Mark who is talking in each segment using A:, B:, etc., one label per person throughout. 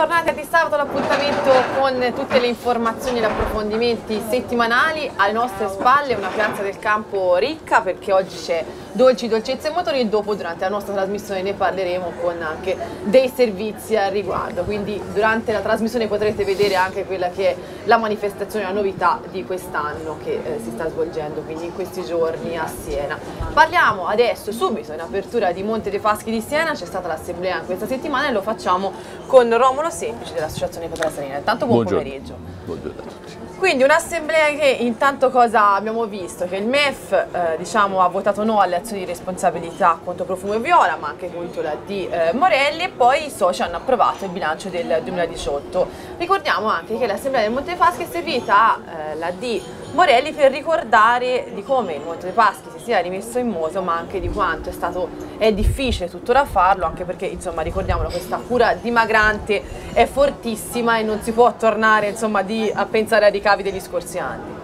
A: bentornati a Di Sabato, l'appuntamento con tutte le informazioni e gli approfondimenti settimanali. Alle nostre spalle una piazza del campo ricca perché oggi c'è dolci, dolcezze e motori e dopo durante la nostra trasmissione ne parleremo con anche dei servizi al riguardo. Quindi durante la trasmissione potrete vedere anche quella che è la manifestazione, la novità di quest'anno che eh, si sta svolgendo quindi in questi giorni a Siena. Parliamo adesso subito in apertura di Monte dei Faschi di Siena, c'è stata l'assemblea questa settimana e lo facciamo con Romolo Semplice dell'Associazione Petra Salina. Intanto buon
B: Buongiorno.
A: pomeriggio.
B: Buongiorno a tutti.
A: Quindi un'assemblea che intanto cosa abbiamo visto? Che il MEF eh, diciamo, ha votato no alle azioni di responsabilità contro Profumo e Viola, ma anche contro la di eh, Morelli e poi i soci hanno approvato il bilancio del 2018. Ricordiamo anche che l'assemblea del Monte dei Paschi è servita alla eh, di Morelli per ricordare di come il Monte dei Paschi si sia rimesso in moto, ma anche di quanto è stato è difficile tuttora farlo, anche perché insomma ricordiamolo questa cura dimagrante è fortissima e non si può tornare insomma di, a pensare ai ricavi degli scorsi anni.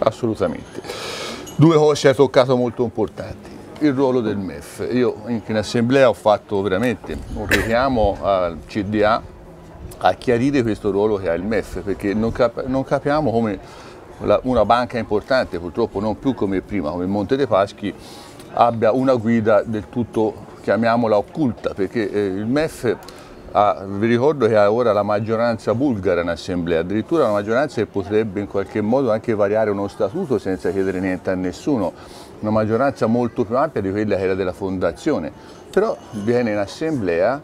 B: Assolutamente. Due cose hai toccato molto importanti. Il ruolo del MEF. Io in assemblea ho fatto veramente un richiamo al CDA a chiarire questo ruolo che ha il MEF, perché non, cap- non capiamo come una banca importante, purtroppo non più come prima, come il Monte dei Paschi, abbia una guida del tutto, chiamiamola occulta, perché eh, il MEF ha- vi ricordo che ha ora la maggioranza bulgara in assemblea, addirittura una maggioranza che potrebbe in qualche modo anche variare uno statuto senza chiedere niente a nessuno, una maggioranza molto più ampia di quella che era della fondazione, però viene in assemblea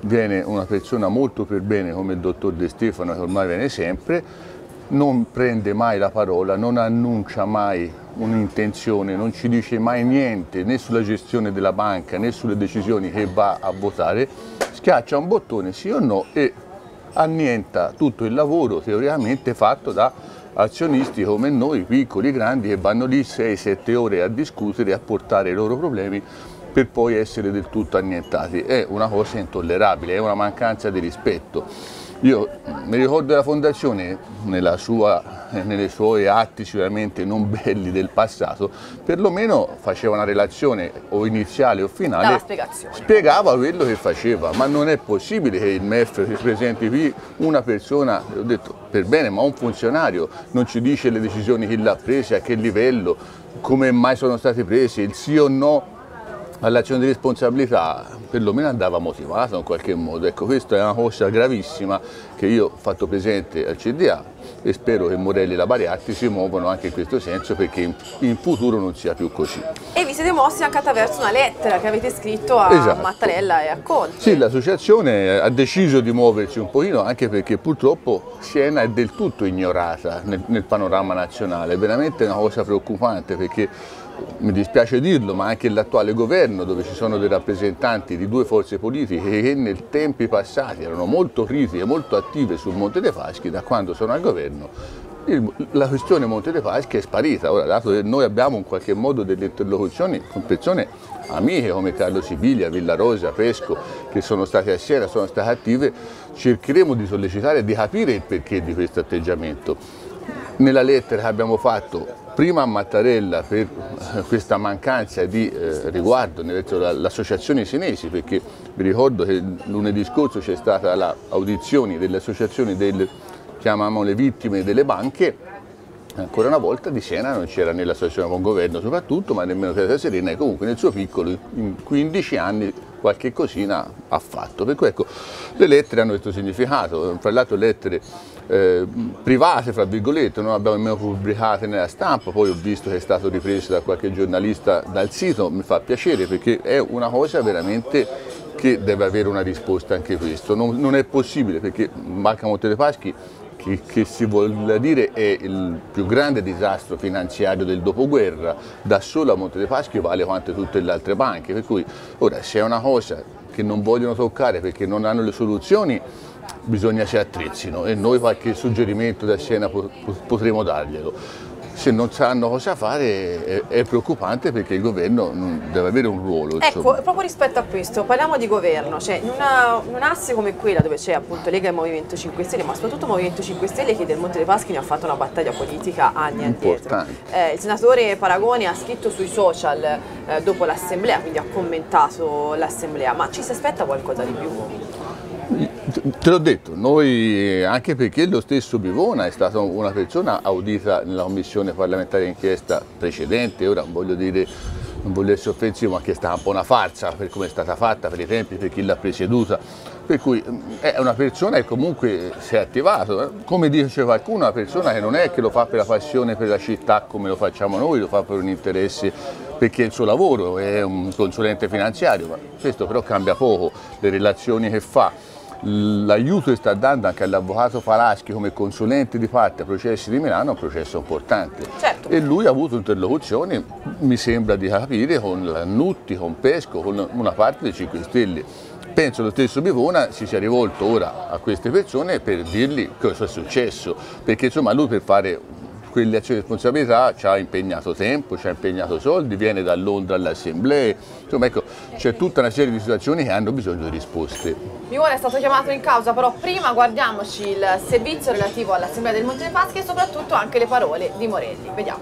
B: viene una persona molto per bene come il dottor De Stefano che ormai viene sempre, non prende mai la parola, non annuncia mai un'intenzione, non ci dice mai niente né sulla gestione della banca né sulle decisioni che va a votare, schiaccia un bottone sì o no e annienta tutto il lavoro teoricamente fatto da azionisti come noi, piccoli, grandi, che vanno lì 6-7 ore a discutere a portare i loro problemi per poi essere del tutto annientati. È una cosa intollerabile, è una mancanza di rispetto. Io mi ricordo la fondazione, nella sua, nelle suoi atti sicuramente non belli del passato, perlomeno faceva una relazione o iniziale o finale, spiegava quello che faceva, ma non è possibile che il MEF si presenti qui una persona, ho detto per bene, ma un funzionario, non ci dice le decisioni chi l'ha prese, a che livello, come mai sono state prese, il sì o no all'azione di responsabilità perlomeno andava motivata in qualche modo. Ecco, questa è una cosa gravissima che io ho fatto presente al CDA e spero che Morelli e la Bariatti si muovano anche in questo senso perché in, in futuro non sia più così.
A: E vi siete mossi anche attraverso una lettera che avete scritto a
B: Esatto.
A: Mattarella e a Conte.
B: Sì, l'associazione ha deciso di muoversi un pochino anche perché purtroppo Siena è del tutto ignorata nel, nel panorama nazionale, è veramente una cosa preoccupante perché mi dispiace dirlo, ma anche l'attuale governo dove ci sono dei rappresentanti di due forze politiche che nei tempi passati erano molto critiche molto attive sul Monte dei Paschi, da quando sono al governo la questione Monte dei Paschi è sparita. Ora, dato che noi abbiamo in qualche modo delle interlocuzioni con persone amiche come Carlo Sibilia, Villarosa, Pesco, che sono state a Siena, sono state attive, cercheremo di sollecitare e di capire il perché di questo atteggiamento. Nella lettera che abbiamo fatto prima a Mattarella per eh, questa mancanza di eh, riguardo verso la- l'associazione Senesi, perché vi ricordo che lunedì scorso c'è stata l'audizione delle associazioni delle, chiamiamo le vittime delle banche, ancora una volta di Siena non c'era nell'associazione con governo soprattutto, ma nemmeno Teresa Serena e comunque nel suo piccolo in 15 anni qualche cosina ha fatto. Per cui ecco, le lettere hanno questo significato, fra l'altro lettere eh, private, fra virgolette, non abbiamo nemmeno pubblicate nella stampa, poi ho visto che è stato ripreso da qualche giornalista dal sito, mi fa piacere perché è una cosa veramente che deve avere una risposta anche questo. Non, non è possibile perché Banca Monte dei Paschi che, che si vuol dire è il più grande disastro finanziario del dopoguerra, da solo a Monte dei Paschi vale quanto tutte le altre banche, per cui ora se è una cosa che non vogliono toccare perché non hanno le soluzioni, bisogna si attrezzino e noi qualche suggerimento da Siena po- po- potremo darglielo. Se non sanno cosa fare è, è preoccupante perché il governo deve avere un ruolo.
A: Ecco,
B: insomma.
A: proprio rispetto a questo, parliamo di governo, cioè in una, in un'asse come quella dove c'è appunto Lega e Movimento 5 Stelle, ma soprattutto Movimento 5 Stelle che del Monte dei Paschi ne ha fatto una battaglia politica anni addietro. Eh, il senatore Paragoni ha scritto sui social eh, dopo l'assemblea, quindi ha commentato l'assemblea, ma ci si aspetta qualcosa di più?
B: Te l'ho detto, noi anche perché lo stesso Bivona è stata una persona audita nella commissione parlamentare d'inchiesta precedente, ora non voglio dire non voglio essere offensivo, ma che è stata un po' una farsa per come è stata fatta, per i tempi, per chi l'ha presieduta. Per cui mm, è una persona che comunque si è attivato, come dice qualcuno, una persona che non è che lo fa per la passione per la città come lo facciamo noi, lo fa per un interesse perché il suo lavoro è un consulente finanziario, ma questo però cambia poco, le relazioni che fa l'aiuto che sta dando anche all'avvocato Falaschi come consulente di parte a processi di Milano è un processo importante
A: certo.
B: e lui ha avuto interlocuzioni, mi sembra di capire, con Nutti, con Pesco, con una parte dei 5 Stelle. Penso lo stesso Bivona si sia rivolto ora a queste persone per dirgli cosa è successo, perché insomma lui per fare quelle azioni di responsabilità ci ha impegnato tempo, ci ha impegnato soldi, viene da Londra all'assemblea, insomma ecco c'è tutta una serie di situazioni che hanno bisogno di risposte.
A: Mimone è stato chiamato in causa, però prima guardiamoci il servizio relativo all'assemblea del Monte dei Paschi e soprattutto anche le parole di Morelli. Vediamo.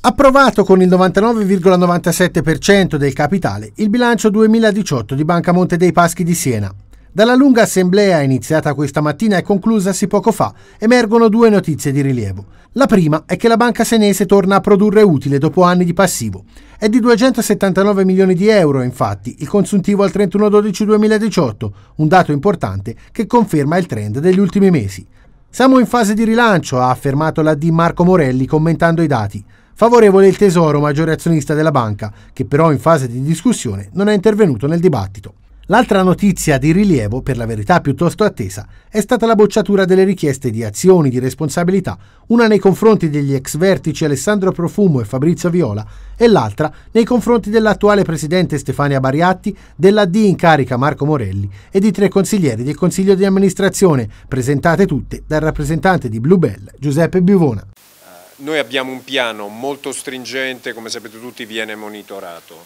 C: Approvato con il 99,97% del capitale il bilancio 2018 di Banca Monte dei Paschi di Siena. Dalla lunga assemblea iniziata questa mattina e conclusasi poco fa, emergono due notizie di rilievo. La prima è che la banca senese torna a produrre utile dopo anni di passivo. È di 279 milioni di euro, infatti, il consuntivo al 31-12-2018, un dato importante che conferma il trend degli ultimi mesi. Siamo in fase di rilancio, ha affermato la D Marco Morelli commentando i dati. Favorevole il Tesoro, maggiore azionista della banca, che però in fase di discussione non è intervenuto nel dibattito. L'altra notizia di rilievo, per la verità piuttosto attesa, è stata la bocciatura delle richieste di azioni di responsabilità, una nei confronti degli ex vertici Alessandro Profumo e Fabrizio Viola e l'altra nei confronti dell'attuale presidente Stefania Bariatti, della D in carica Marco Morelli e di tre consiglieri del Consiglio di amministrazione, presentate tutte dal rappresentante di Bluebell, Giuseppe Bivona.
D: Noi abbiamo un piano molto stringente, come sapete tutti viene monitorato.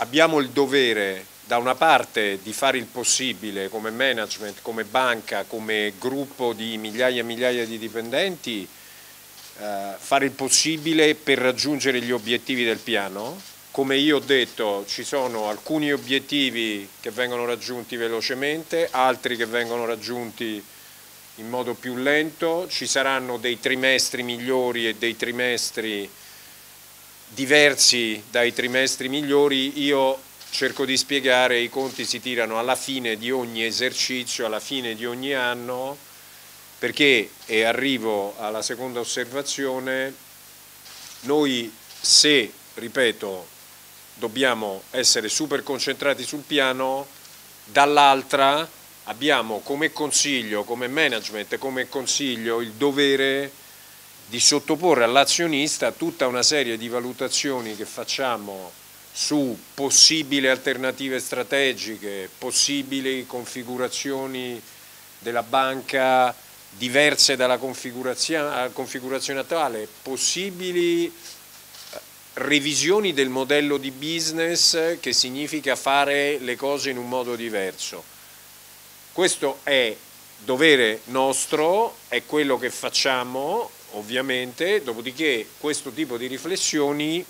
D: Abbiamo il dovere da una parte di fare il possibile come management, come banca, come gruppo di migliaia e migliaia di dipendenti, eh, fare il possibile per raggiungere gli obiettivi del piano. Come io ho detto ci sono alcuni obiettivi che vengono raggiunti velocemente, altri che vengono raggiunti in modo più lento, ci saranno dei trimestri migliori e dei trimestri diversi dai trimestri migliori. Io cerco di spiegare, i conti si tirano alla fine di ogni esercizio, alla fine di ogni anno, perché, e arrivo alla seconda osservazione, noi se, ripeto, dobbiamo essere super concentrati sul piano, dall'altra abbiamo come consiglio, come management, come consiglio il dovere di sottoporre all'azionista tutta una serie di valutazioni che facciamo su possibili alternative strategiche, possibili configurazioni della banca diverse dalla configurazione, attuale, possibili eh, revisioni del modello di business che significa fare le cose in un modo diverso. Questo è dovere nostro, è quello che facciamo ovviamente, dopodiché questo tipo di riflessioni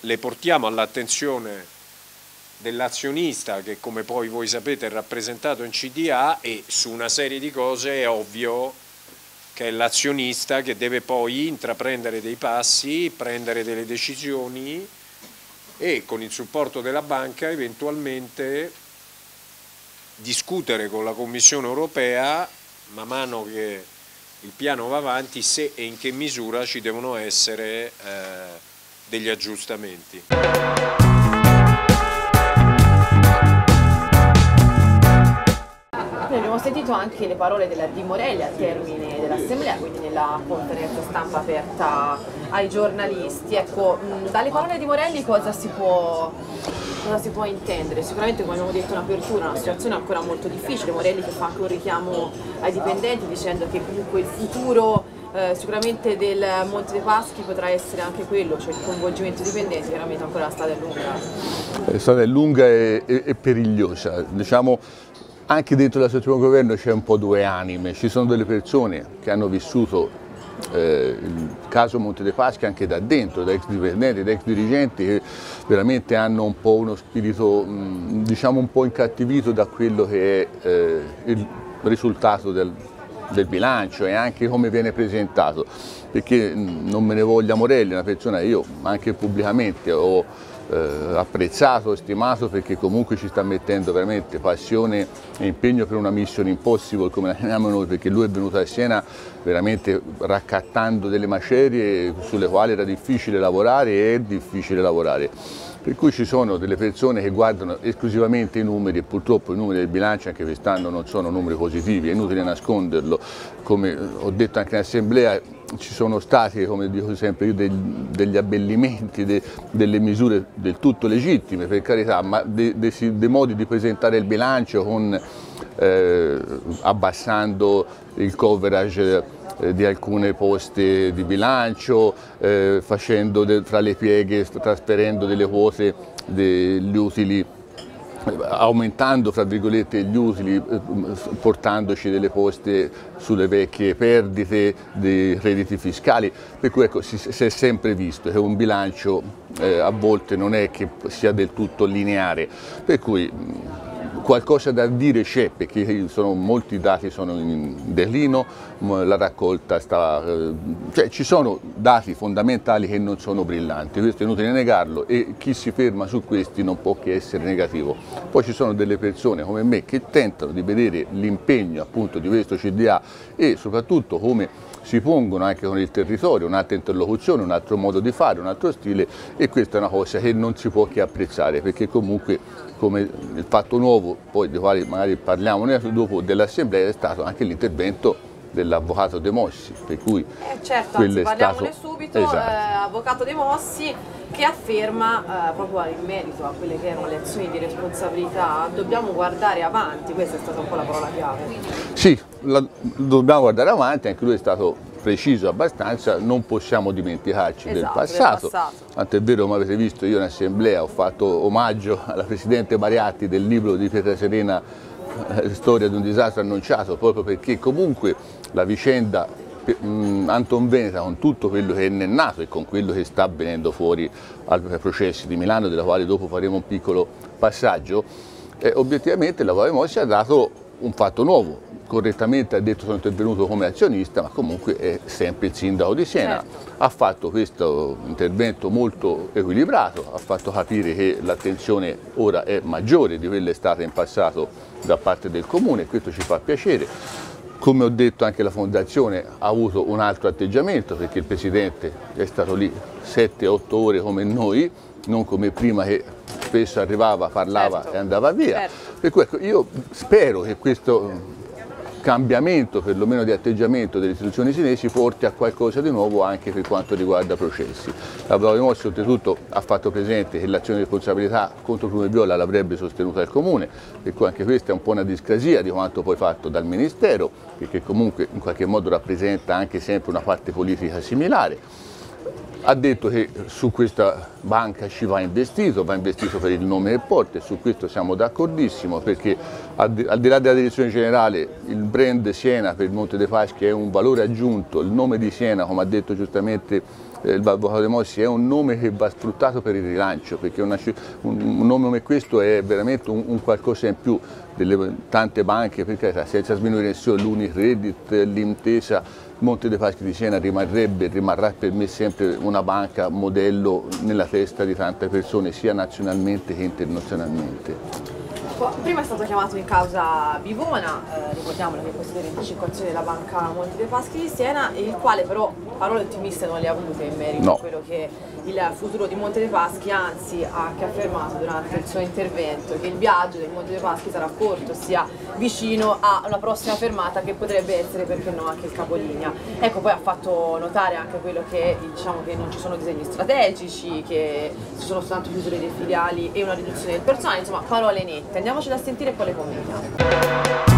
D: le portiamo all'attenzione dell'azionista che come poi voi sapete è rappresentato in CDA e su una serie di cose è ovvio che è l'azionista che deve poi intraprendere dei passi, prendere delle decisioni e con il supporto della banca eventualmente discutere con la Commissione europea man mano che il piano va avanti se e in che misura ci devono essere eh, degli aggiustamenti.
A: Abbiamo sentito anche le parole della Di Morelli al termine dell'assemblea, quindi nella conferenza stampa aperta ai giornalisti. Ecco, dalle parole di Morelli cosa si può, cosa si può intendere? Sicuramente come abbiamo detto in apertura una situazione ancora molto difficile, Morelli che fa anche un richiamo ai dipendenti dicendo che comunque il futuro eh, sicuramente del Monte dei Paschi potrà essere anche quello, cioè il coinvolgimento dei dipendenti, chiaramente ancora la strada è lunga.
B: La strada è lunga e, e, e perigliosa, diciamo anche dentro la sezione governo c'è un po' due anime, ci sono delle persone che hanno vissuto eh, il caso Monte dei Paschi anche da dentro, da ex dipendenti, da ex dirigenti che veramente hanno un po' uno spirito mh, diciamo un po' incattivito da quello che è eh, il risultato del, del bilancio e anche come viene presentato, perché non me ne voglia Morelli, una persona che io anche pubblicamente ho eh, apprezzato, stimato perché comunque ci sta mettendo veramente passione e impegno per una mission impossible come la chiamiamo noi perché lui è venuto a Siena veramente raccattando delle macerie sulle quali era difficile lavorare e è difficile lavorare. Per cui ci sono delle persone che guardano esclusivamente i numeri e purtroppo i numeri del bilancio anche quest'anno non sono numeri positivi, è inutile nasconderlo, come ho detto anche in assemblea ci sono stati, come dico sempre io, degli abbellimenti, de, delle misure del tutto legittime per carità, ma dei de, de modi di presentare il bilancio con, eh, abbassando il coverage eh, di alcune poste di bilancio, eh, facendo de, tra le pieghe, trasferendo delle quote degli utili aumentando fra virgolette gli utili, eh, portandoci delle poste sulle vecchie perdite dei crediti fiscali, per cui ecco, si, si è sempre visto che un bilancio eh, a volte non è che sia del tutto lineare, per cui qualcosa da dire c'è perché sono, molti dati sono in declino, la raccolta sta, eh, cioè ci sono dati fondamentali che non sono brillanti, questo è inutile negarlo e chi si ferma su questi non può che essere negativo. Poi ci sono delle persone come me che tentano di vedere l'impegno appunto di questo CDA e soprattutto come si pongono anche con il territorio, un'altra interlocuzione, un altro modo di fare, un altro stile e questa è una cosa che non si può che apprezzare perché comunque come il fatto nuovo, poi di quale magari parliamo dopo dell'Assemblea, è stato anche l'intervento dell'avvocato De Mossi, per cui
A: eh certo, anzi, parliamone stato... subito, esatto. eh, avvocato De Mossi che afferma eh, proprio in merito a quelle che erano le azioni di responsabilità, dobbiamo guardare avanti, questa è stata un po' la parola chiave.
B: Sì, la, dobbiamo guardare avanti, anche lui è stato preciso abbastanza, non possiamo dimenticarci esatto, del passato. Del passato. Tanto è vero, come avete visto, io in assemblea ho fatto omaggio alla Presidente Mariatti del libro di Pietra Serena eh, Storia di un disastro annunciato, proprio perché comunque la vicenda Anton Veneta con tutto quello che è nato e con quello che sta venendo fuori ai processi di Milano, della quale dopo faremo un piccolo passaggio, eh, obiettivamente la Valle Mossi ha dato un fatto nuovo, correttamente ha detto sono intervenuto come azionista, ma comunque è sempre il sindaco di Siena. Certo. Ha fatto questo intervento molto equilibrato, ha fatto capire che l'attenzione ora è maggiore di quella è stata in passato da parte del comune, questo ci fa piacere. Come ho detto anche la Fondazione ha avuto un altro atteggiamento perché il Presidente è stato lì 7-8 ore come noi, non come prima che spesso arrivava, parlava certo. e andava via. Certo. Per cui ecco, io spero che questo cambiamento perlomeno di atteggiamento delle istituzioni cinesi porti a qualcosa di nuovo anche per quanto riguarda processi. La Brava di Mossi oltretutto ha fatto presente che l'azione di responsabilità contro Plume Viola l'avrebbe sostenuta il Comune, per cui anche questa è un po' una discrasia di quanto poi fatto dal Ministero, perché comunque in qualche modo rappresenta anche sempre una parte politica similare ha detto che su questa banca ci va investito, va investito per il nome che porta e su questo siamo d'accordissimo perché al di, al di, là della direzione generale il brand Siena per il Monte dei Paschi è un valore aggiunto, il nome di Siena come ha detto giustamente eh, il Avvocato De Mossi è un nome che va sfruttato per il rilancio perché una, un, un, nome come questo è veramente un, un qualcosa in più delle tante banche, perché senza sminuire nessuno l'Unicredit, l'Intesa Monte dei Paschi di Siena rimarrebbe, rimarrà per me sempre una banca modello nella testa di tante persone sia nazionalmente che internazionalmente.
A: Prima è stato chiamato in causa Bivona, eh, ricordiamolo che è questo dell'intercettazione della banca Monte dei Paschi di Siena, il quale però parole ottimiste non le ha avute in merito no. a quello che il futuro di Monte dei Paschi, anzi ha anche affermato durante il suo intervento che il viaggio del Monte dei Paschi sarà corto, sia vicino a una prossima fermata che potrebbe essere perché no anche il capolinea. Ecco poi ha fatto notare anche quello che diciamo che non ci sono disegni strategici, che ci sono soltanto chiusure dei filiali e una riduzione del personale, insomma parole nette. Andiamoci a sentire e poi le commentiamo.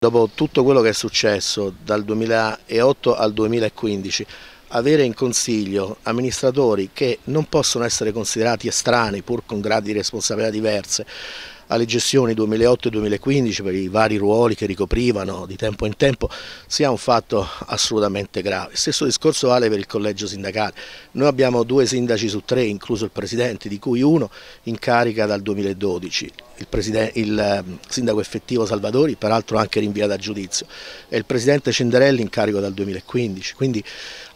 E: Dopo tutto quello che è successo dal 2008 al 2015, avere in consiglio amministratori che non possono essere considerati estranei pur con gradi di responsabilità diverse alle gestioni 2008 e 2015 per i vari ruoli che ricoprivano di tempo in tempo sia un fatto assolutamente grave. Stesso discorso vale per il collegio sindacale. Noi abbiamo due sindaci su tre, incluso il Presidente, di cui uno in carica dal 2012 il, il ehm, sindaco effettivo Salvatori, peraltro anche rinviato a giudizio, e il presidente Cenderelli in carico dal 2015. Quindi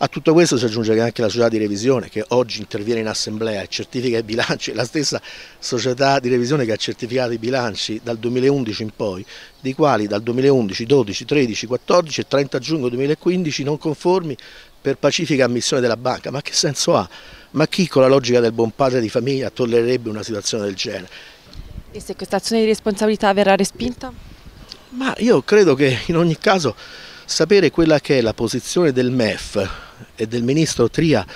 E: a tutto questo si aggiunge anche la società di revisione che oggi interviene in assemblea e certifica i bilanci, la stessa società di revisione che ha certificato i bilanci dal 2011 in poi, di quali dal 2011, 12, 13, 14 e 30 giugno 2015 non conformi per pacifica ammissione della banca. Ma che senso ha? Ma chi con la logica del buon padre di famiglia tollererebbe una situazione del genere?
A: E se questa azione di responsabilità verrà respinta?
E: Ma io credo che in ogni caso sapere quella che è la posizione del MEF e del Ministro Tria,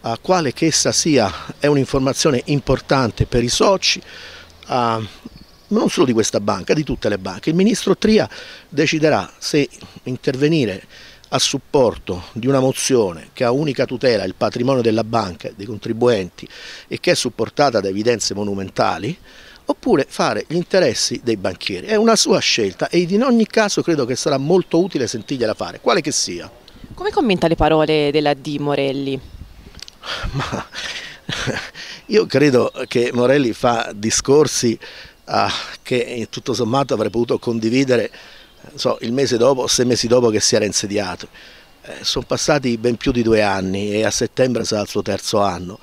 E: a quale che essa sia, è un'informazione importante per i soci, a, non solo di questa banca, di tutte le banche. Il Ministro Tria deciderà se intervenire a supporto di una mozione che ha unica tutela il patrimonio della banca, dei contribuenti e che è supportata da evidenze monumentali, oppure fare gli interessi dei banchieri. È una sua scelta e in ogni caso credo che sarà molto utile sentirgliela fare, quale che sia.
A: Come commenta le parole della D. Morelli?
E: Ma io credo che Morelli fa discorsi uh, che tutto sommato avrei potuto condividere so, il mese dopo, sei mesi dopo che si era insediato. Eh, sono passati ben più di due anni e a settembre sarà il suo terzo anno.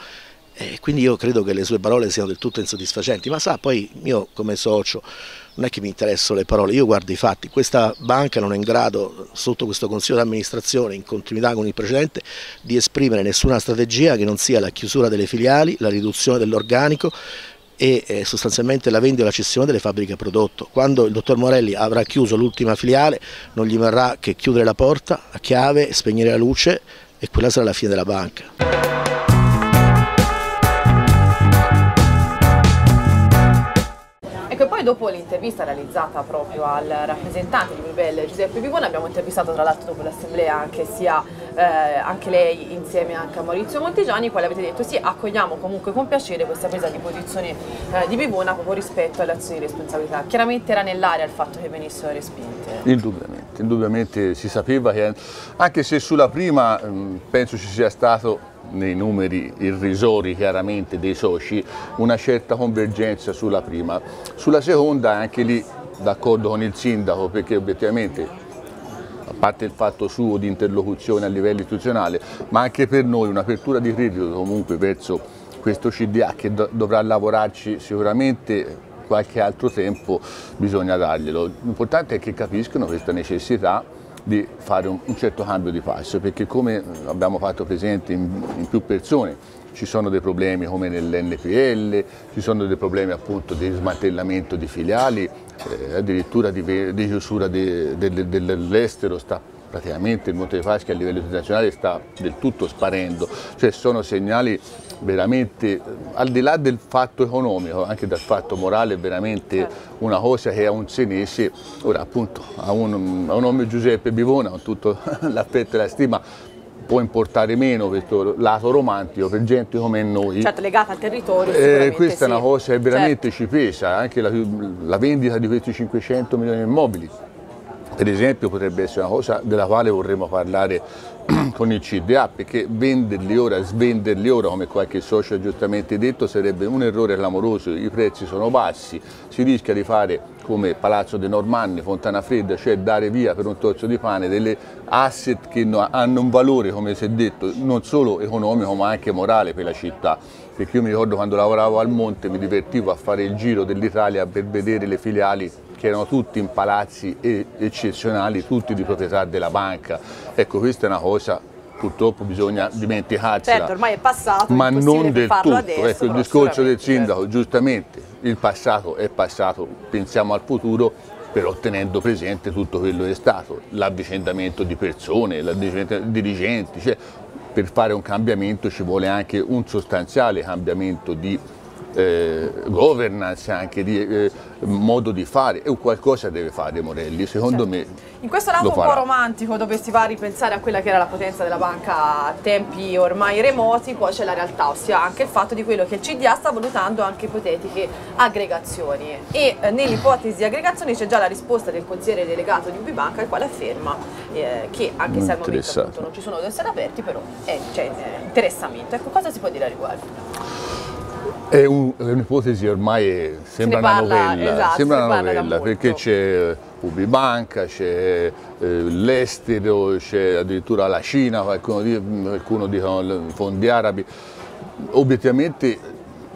E: E quindi io credo che le sue parole siano del tutto insoddisfacenti, ma sa, poi io come socio non è che mi interessano le parole, io guardo i fatti, questa banca non è in grado, sotto questo consiglio di amministrazione, in continuità con il precedente, di esprimere nessuna strategia che non sia la chiusura delle filiali, la riduzione dell'organico e eh, sostanzialmente la vendita e la cessione delle fabbriche prodotto. Quando il dottor Morelli avrà chiuso l'ultima filiale non gli verrà che chiudere la porta a chiave, spegnere la luce e quella sarà la fine della banca.
A: Noi dopo l'intervista realizzata proprio al rappresentante di Brubel, Giuseppe Vivone, abbiamo intervistato tra l'altro dopo l'assemblea anche, sia, eh, anche lei insieme anche a Maurizio Montigiani, i quali avete detto sì, accogliamo comunque con piacere questa presa di posizione eh, di Vivona proprio rispetto alle azioni di responsabilità. Chiaramente era nell'aria il fatto che venissero respinte.
B: Indubbiamente, indubbiamente si sapeva che anche se sulla prima penso ci sia stato nei numeri irrisori chiaramente dei soci una certa convergenza sulla prima. Sulla seconda anche lì d'accordo con il sindaco perché obiettivamente a parte il fatto suo di interlocuzione a livello istituzionale, ma anche per noi un'apertura di credito comunque verso questo CDA che do dovrà lavorarci sicuramente qualche altro tempo bisogna darglielo. L'importante è che capiscono questa necessità di fare un, un, certo cambio di passo, perché come abbiamo fatto presente in, in più persone, ci sono dei problemi come nell'NPL, ci sono dei problemi appunto di smantellamento di filiali, eh, addirittura di, di chiusura dell'estero sta praticamente il Monte dei Paschi a livello internazionale sta del tutto sparendo, cioè sono segnali veramente, al di là del fatto economico, anche dal fatto morale, veramente una cosa che a un senese, ora appunto a un, a un nome Giuseppe Bivona, con tutto l'affetto e la stima, può importare meno questo lato romantico per gente come noi.
A: Certo, legata al territorio.
B: Eh, questa sì. è una cosa che veramente certo. ci pesa, anche la, la vendita di questi 500 milioni di immobili per esempio potrebbe essere una cosa della quale vorremmo parlare con il CDA perché venderli ora, svenderli ora come qualche socio ha giustamente detto sarebbe un errore clamoroso, i prezzi sono bassi, si rischia di fare come Palazzo dei Normanni, Fontana Fredda, cioè dare via per un tozzo di pane delle asset che hanno un valore, come si è detto, non solo economico ma anche morale per la città. Perché io mi ricordo quando lavoravo al Monte mi divertivo a fare il giro dell'Italia per vedere le filiali che erano tutti in palazzi eccezionali, tutti di proprietà della banca. Ecco, questa è una cosa purtroppo bisogna dimenticarsela.
A: Certo, ormai è passato,
B: ma non del tutto.
A: Adesso,
B: ecco, il discorso del sindaco, certo. giustamente, il passato è passato, pensiamo al futuro, però tenendo presente tutto quello che è stato, l'avvicendamento di persone, l'avvicendamento di dirigenti, cioè per fare un cambiamento ci vuole anche un sostanziale cambiamento di eh, governance, anche di eh, modo di fare e qualcosa deve fare Morelli, secondo certo. me.
A: In questo lato un po' romantico dove si va a ripensare a quella che era la potenza della banca a tempi ormai remoti, poi c'è la realtà, ossia anche il fatto di quello che il CDA sta valutando anche ipotetiche aggregazioni e eh, nell'ipotesi di aggregazioni c'è già la risposta del consigliere delegato di Ubibanca il quale afferma eh, che anche se al momento appunto, non ci sono essere aperti però c'è cioè, interessamento. Ecco, cosa si può dire a riguardo?
B: È, un, è un'ipotesi ormai sembra una novella, esatto, sembra una novella perché c'è Ubibanca, c'è eh, l'estero, c'è addirittura la Cina, qualcuno, qualcuno dicono fondi arabi. Obiettivamente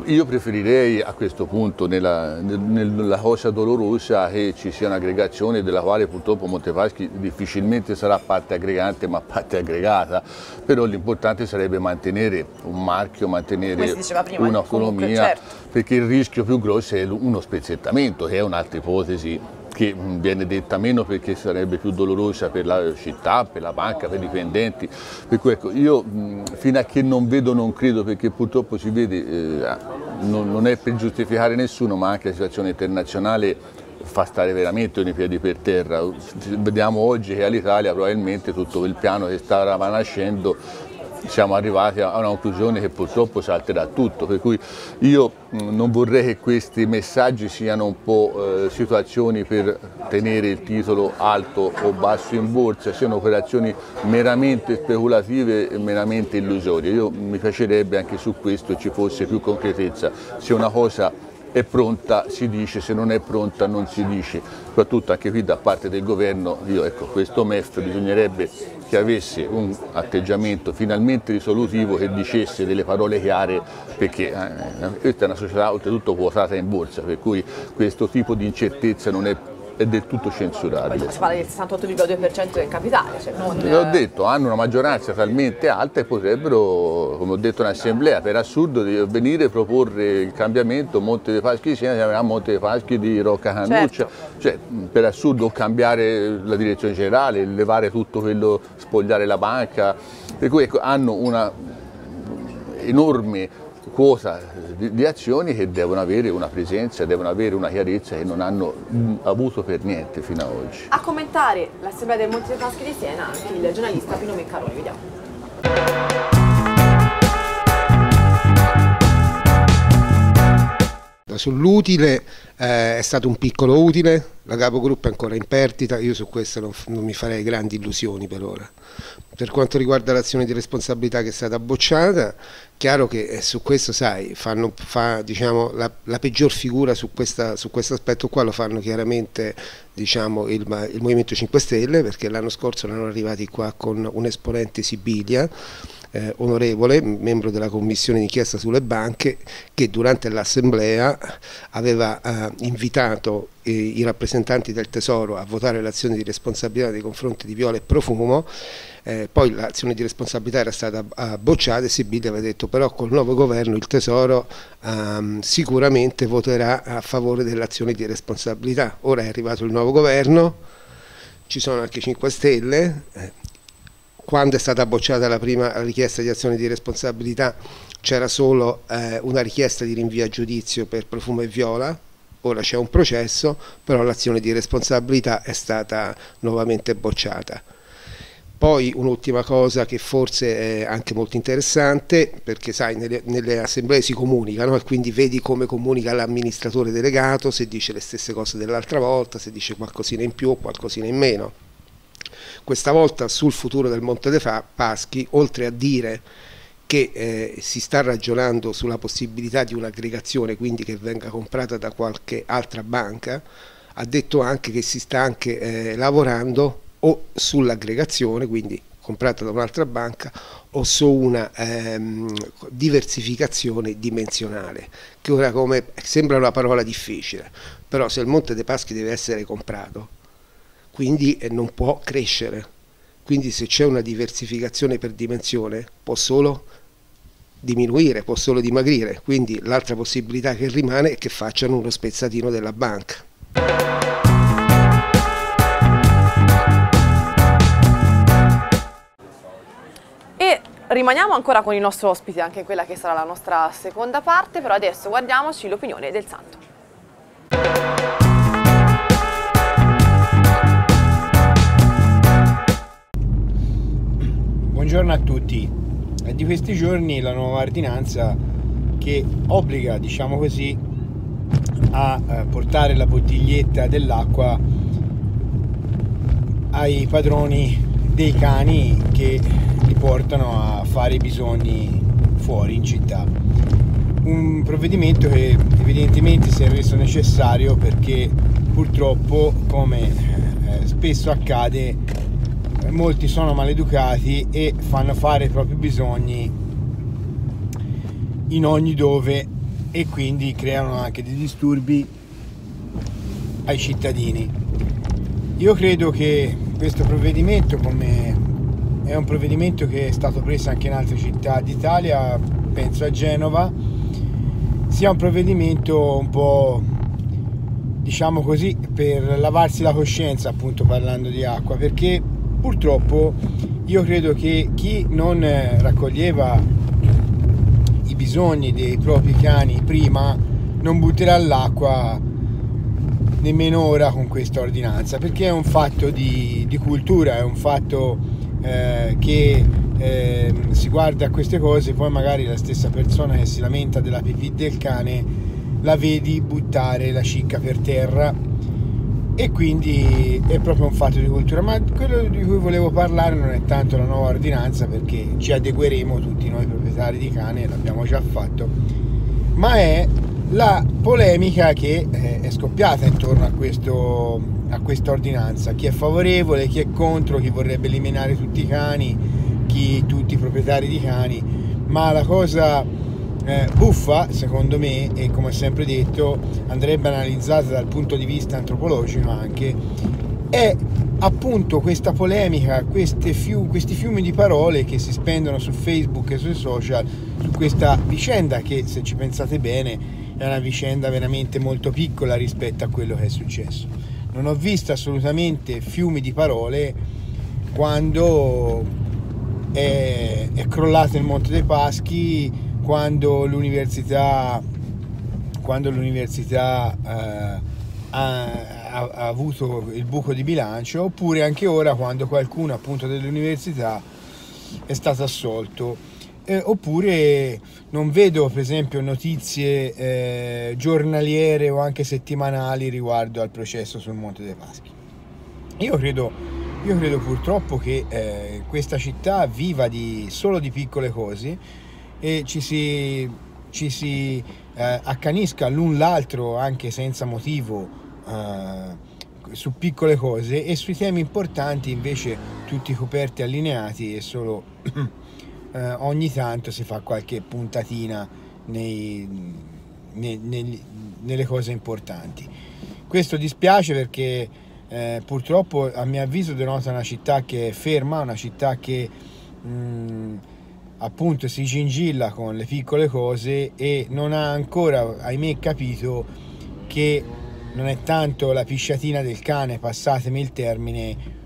B: io preferirei a questo punto, nella, nella, cosa dolorosa, che ci sia un'aggregazione della quale purtroppo Montepaschi difficilmente sarà parte aggregante ma parte aggregata, però l'importante sarebbe mantenere un marchio, mantenere un'economia, certo. perché il rischio più grosso è uno spezzettamento, che è un'altra ipotesi che viene detta meno perché sarebbe più dolorosa per la città, per la banca, per i dipendenti. Per cui ecco, io fino a che non vedo non credo perché purtroppo si vede, eh, non, non, è per giustificare nessuno, ma anche la situazione internazionale fa stare veramente i piedi per terra. Vediamo oggi che all'Italia probabilmente tutto il piano che stava nascendo siamo arrivati a una conclusione che purtroppo salterà tutto, per cui io non vorrei che questi messaggi siano un po' eh, situazioni per tenere il titolo alto o basso in borsa, siano operazioni meramente speculative e meramente illusorie. Io mi piacerebbe anche su questo ci fosse più concretezza, se una cosa è pronta si dice, se non è pronta non si dice, soprattutto anche qui da parte del governo, io ecco, questo MEF bisognerebbe che avesse un atteggiamento finalmente risolutivo che dicesse delle parole chiare perché eh, questa è una società oltretutto quotata in borsa, per cui questo tipo di incertezza non è è del tutto censurabile.
A: Si parla del 68,2% del capitale. Cioè non...
B: L'ho detto, hanno una maggioranza talmente alta e potrebbero, come ho detto in assemblea, per assurdo venire a proporre il cambiamento Monte dei Paschi di Siena, chiamerà Monte dei Paschi di Rocca Cannuccia, certo. cioè per assurdo cambiare la direzione generale, levare tutto quello, spogliare la banca, per cui ecco, hanno una enorme quota di, di, azioni che devono avere una presenza, devono avere una chiarezza che non hanno mh, avuto per niente fino ad oggi.
A: A commentare l'assemblea del Monte dei Paschi di Siena anche il giornalista Pino Meccaroni, vediamo.
F: Sull'utile eh, è stato un piccolo utile, la capogruppo è ancora in perdita, io su questo non, non, mi farei grandi illusioni per ora. Per quanto riguarda l'azione di responsabilità che è stata bocciata, chiaro che eh, su questo sai, fanno, fa, diciamo, la, la, peggior figura su, questo aspetto qua lo fanno chiaramente diciamo, il, il Movimento 5 Stelle perché l'anno scorso erano arrivati qua con un esponente Sibilia eh, onorevole, membro della commissione d'inchiesta sulle banche, che durante l'assemblea aveva eh, invitato eh, i rappresentanti del Tesoro a votare l'azione di responsabilità nei confronti di Viola e Profumo, eh, poi l'azione di responsabilità era stata bocciata e Sibili aveva detto però col nuovo governo il Tesoro um, sicuramente voterà a favore dell'azione di responsabilità. Ora è arrivato il nuovo governo, ci sono anche 5 Stelle, eh, quando è stata bocciata la prima richiesta di azione di responsabilità c'era solo eh, una richiesta di rinvio a giudizio per Profumo e Viola, ora c'è un processo, però l'azione di responsabilità è stata nuovamente bocciata. Poi un'ultima cosa che forse è anche molto interessante, perché sai, nelle, nelle assemblee si comunicano e quindi vedi come comunica l'amministratore delegato, se dice le stesse cose dell'altra volta, se dice qualcosina in più o qualcosina in meno. Questa volta sul futuro del Monte dei Paschi, oltre a dire che eh, si sta ragionando sulla possibilità di un'aggregazione, quindi che venga comprata da qualche altra banca, ha detto anche che si sta anche eh, lavorando o sull'aggregazione, quindi comprata da un'altra banca, o su una ehm, diversificazione dimensionale, che ora come sembra una parola difficile, però se il Monte dei Paschi deve essere comprato, quindi eh, non può crescere. Quindi se c'è una diversificazione per dimensione può solo diminuire, può solo dimagrire, quindi l'altra possibilità che rimane è che facciano uno spezzatino della banca.
A: Rimaniamo ancora con il nostro ospite anche in quella che sarà la nostra seconda parte, però adesso guardiamoci l'opinione del santo.
G: Buongiorno a tutti, è di questi giorni la nuova ordinanza che obbliga, diciamo così, a eh, portare la bottiglietta dell'acqua ai padroni dei cani che li portano a fare i bisogni fuori in città. Un provvedimento che evidentemente si è reso necessario perché purtroppo, come eh, spesso accade, molti sono maleducati e fanno fare i propri bisogni in ogni dove e quindi creano anche dei disturbi ai cittadini. Io credo che questo provvedimento, come è un provvedimento che è stato preso anche in altre città d'Italia, penso a Genova, sia un provvedimento un po' diciamo così per lavarsi la coscienza appunto parlando di acqua perché purtroppo io credo che chi non raccoglieva i bisogni dei propri cani prima non butterà l'acqua nemmeno ora con questa ordinanza perché è un fatto di, di cultura, è un fatto eh, che eh, si guarda a queste cose poi magari la stessa persona che si lamenta della pipì del cane la vedi buttare la cicca per terra e quindi è proprio un fatto di cultura. Ma quello di cui volevo parlare non è tanto la nuova ordinanza perché ci adegueremo tutti noi proprietari di cane l'abbiamo già fatto. Ma è la polemica che eh, è scoppiata intorno a, questo, a questa ordinanza. Chi è favorevole, chi è contro, chi vorrebbe eliminare tutti i cani chi, tutti i proprietari di cani. Ma la cosa eh, buffa, secondo me, e come ho sempre detto, andrebbe analizzata dal punto di vista antropologico anche, è appunto questa polemica, fiu, questi fiumi di parole che si spendono su Facebook e sui social su questa vicenda che, se ci pensate bene, è una vicenda veramente molto piccola rispetto a quello che è successo. Non ho visto assolutamente fiumi di parole quando è, è crollato il Monte dei Paschi, quando l'università, quando l'università eh, ha, ha, ha, avuto il buco di bilancio, oppure anche ora quando qualcuno appunto dell'università è stato assolto. Eh, oppure non vedo per esempio notizie eh, giornaliere o anche settimanali riguardo al processo sul Monte dei Paschi. Io credo, io credo purtroppo che eh, questa città viva di, solo di piccole cose e ci si, ci si eh, accanisca l'un l'altro anche senza motivo eh, su piccole cose e sui temi importanti invece tutti coperti allineati e solo eh, ogni tanto si fa qualche puntatina nei, nei, nei, nelle cose importanti. Questo dispiace perché eh, purtroppo a mio avviso denota una città che è ferma, una città che mh, mm, appunto si gingilla con le piccole cose e non ha ancora, ahimè, capito che non è tanto la pisciatina del cane, passatemi il termine,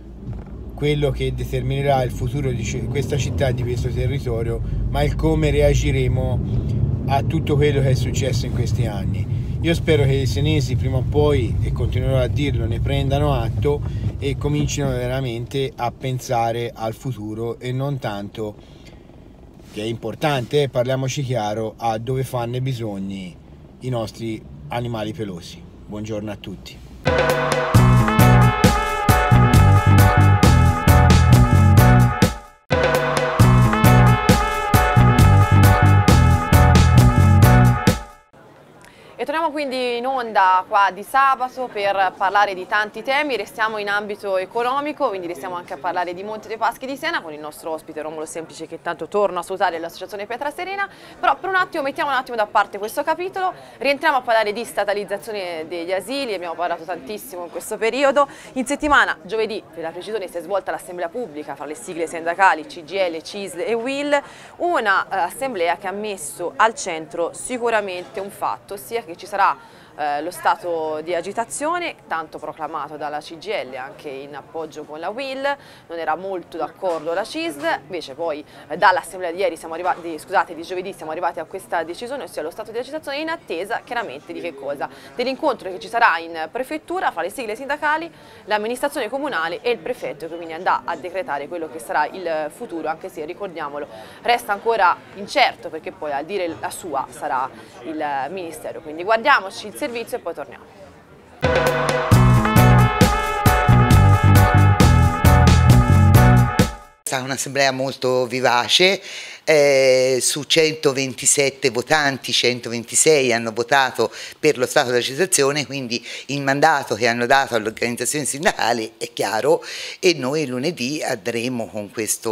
G: quello che determinerà il futuro di questa città, di questo territorio, ma il come reagiremo a tutto quello che è successo in questi anni. Io spero che i senesi prima o poi, e continuerò a dirlo, ne prendano atto e comincino veramente a pensare al futuro e non tanto che è importante, parliamoci chiaro, a dove fanno i bisogni i nostri animali pelosi. Buongiorno a tutti.
A: Quindi in onda qua di sabato per parlare di tanti temi, restiamo in ambito economico, quindi restiamo anche a parlare di Monte dei Paschi di Siena con il nostro ospite Romolo Semplice che tanto torna a salutare l'associazione Pietra Serena, però per un attimo mettiamo un attimo da parte questo capitolo, rientriamo a parlare di statalizzazione degli asili, abbiamo parlato tantissimo in questo periodo, in settimana, giovedì per la precisione si è svolta l'assemblea pubblica fra le sigle sindacali CGL, CISL e WIL, una uh, assemblea che ha messo al centro sicuramente un fatto, sia che ci sarà 있습니다. Eh, lo stato di agitazione, tanto proclamato dalla CGL anche in appoggio con la WIL, non era molto d'accordo la CISD, invece poi eh, dall'assemblea di scusate, di giovedì siamo arrivati a questa decisione, ossia lo stato di agitazione in attesa chiaramente di che cosa? Dell'incontro che ci sarà in prefettura fra le sigle sindacali, l'amministrazione comunale e il prefetto che quindi andrà a decretare quello che sarà il futuro, anche se ricordiamolo resta ancora incerto perché poi a dire la sua sarà il Ministero. Quindi guardiamoci il servizio e poi torniamo.
H: È stata un'assemblea molto vivace, eh, su 127 votanti 126 hanno votato per lo stato di agitazione, quindi il mandato che hanno dato alle organizzazioni sindacali è chiaro e noi lunedì andremo con questa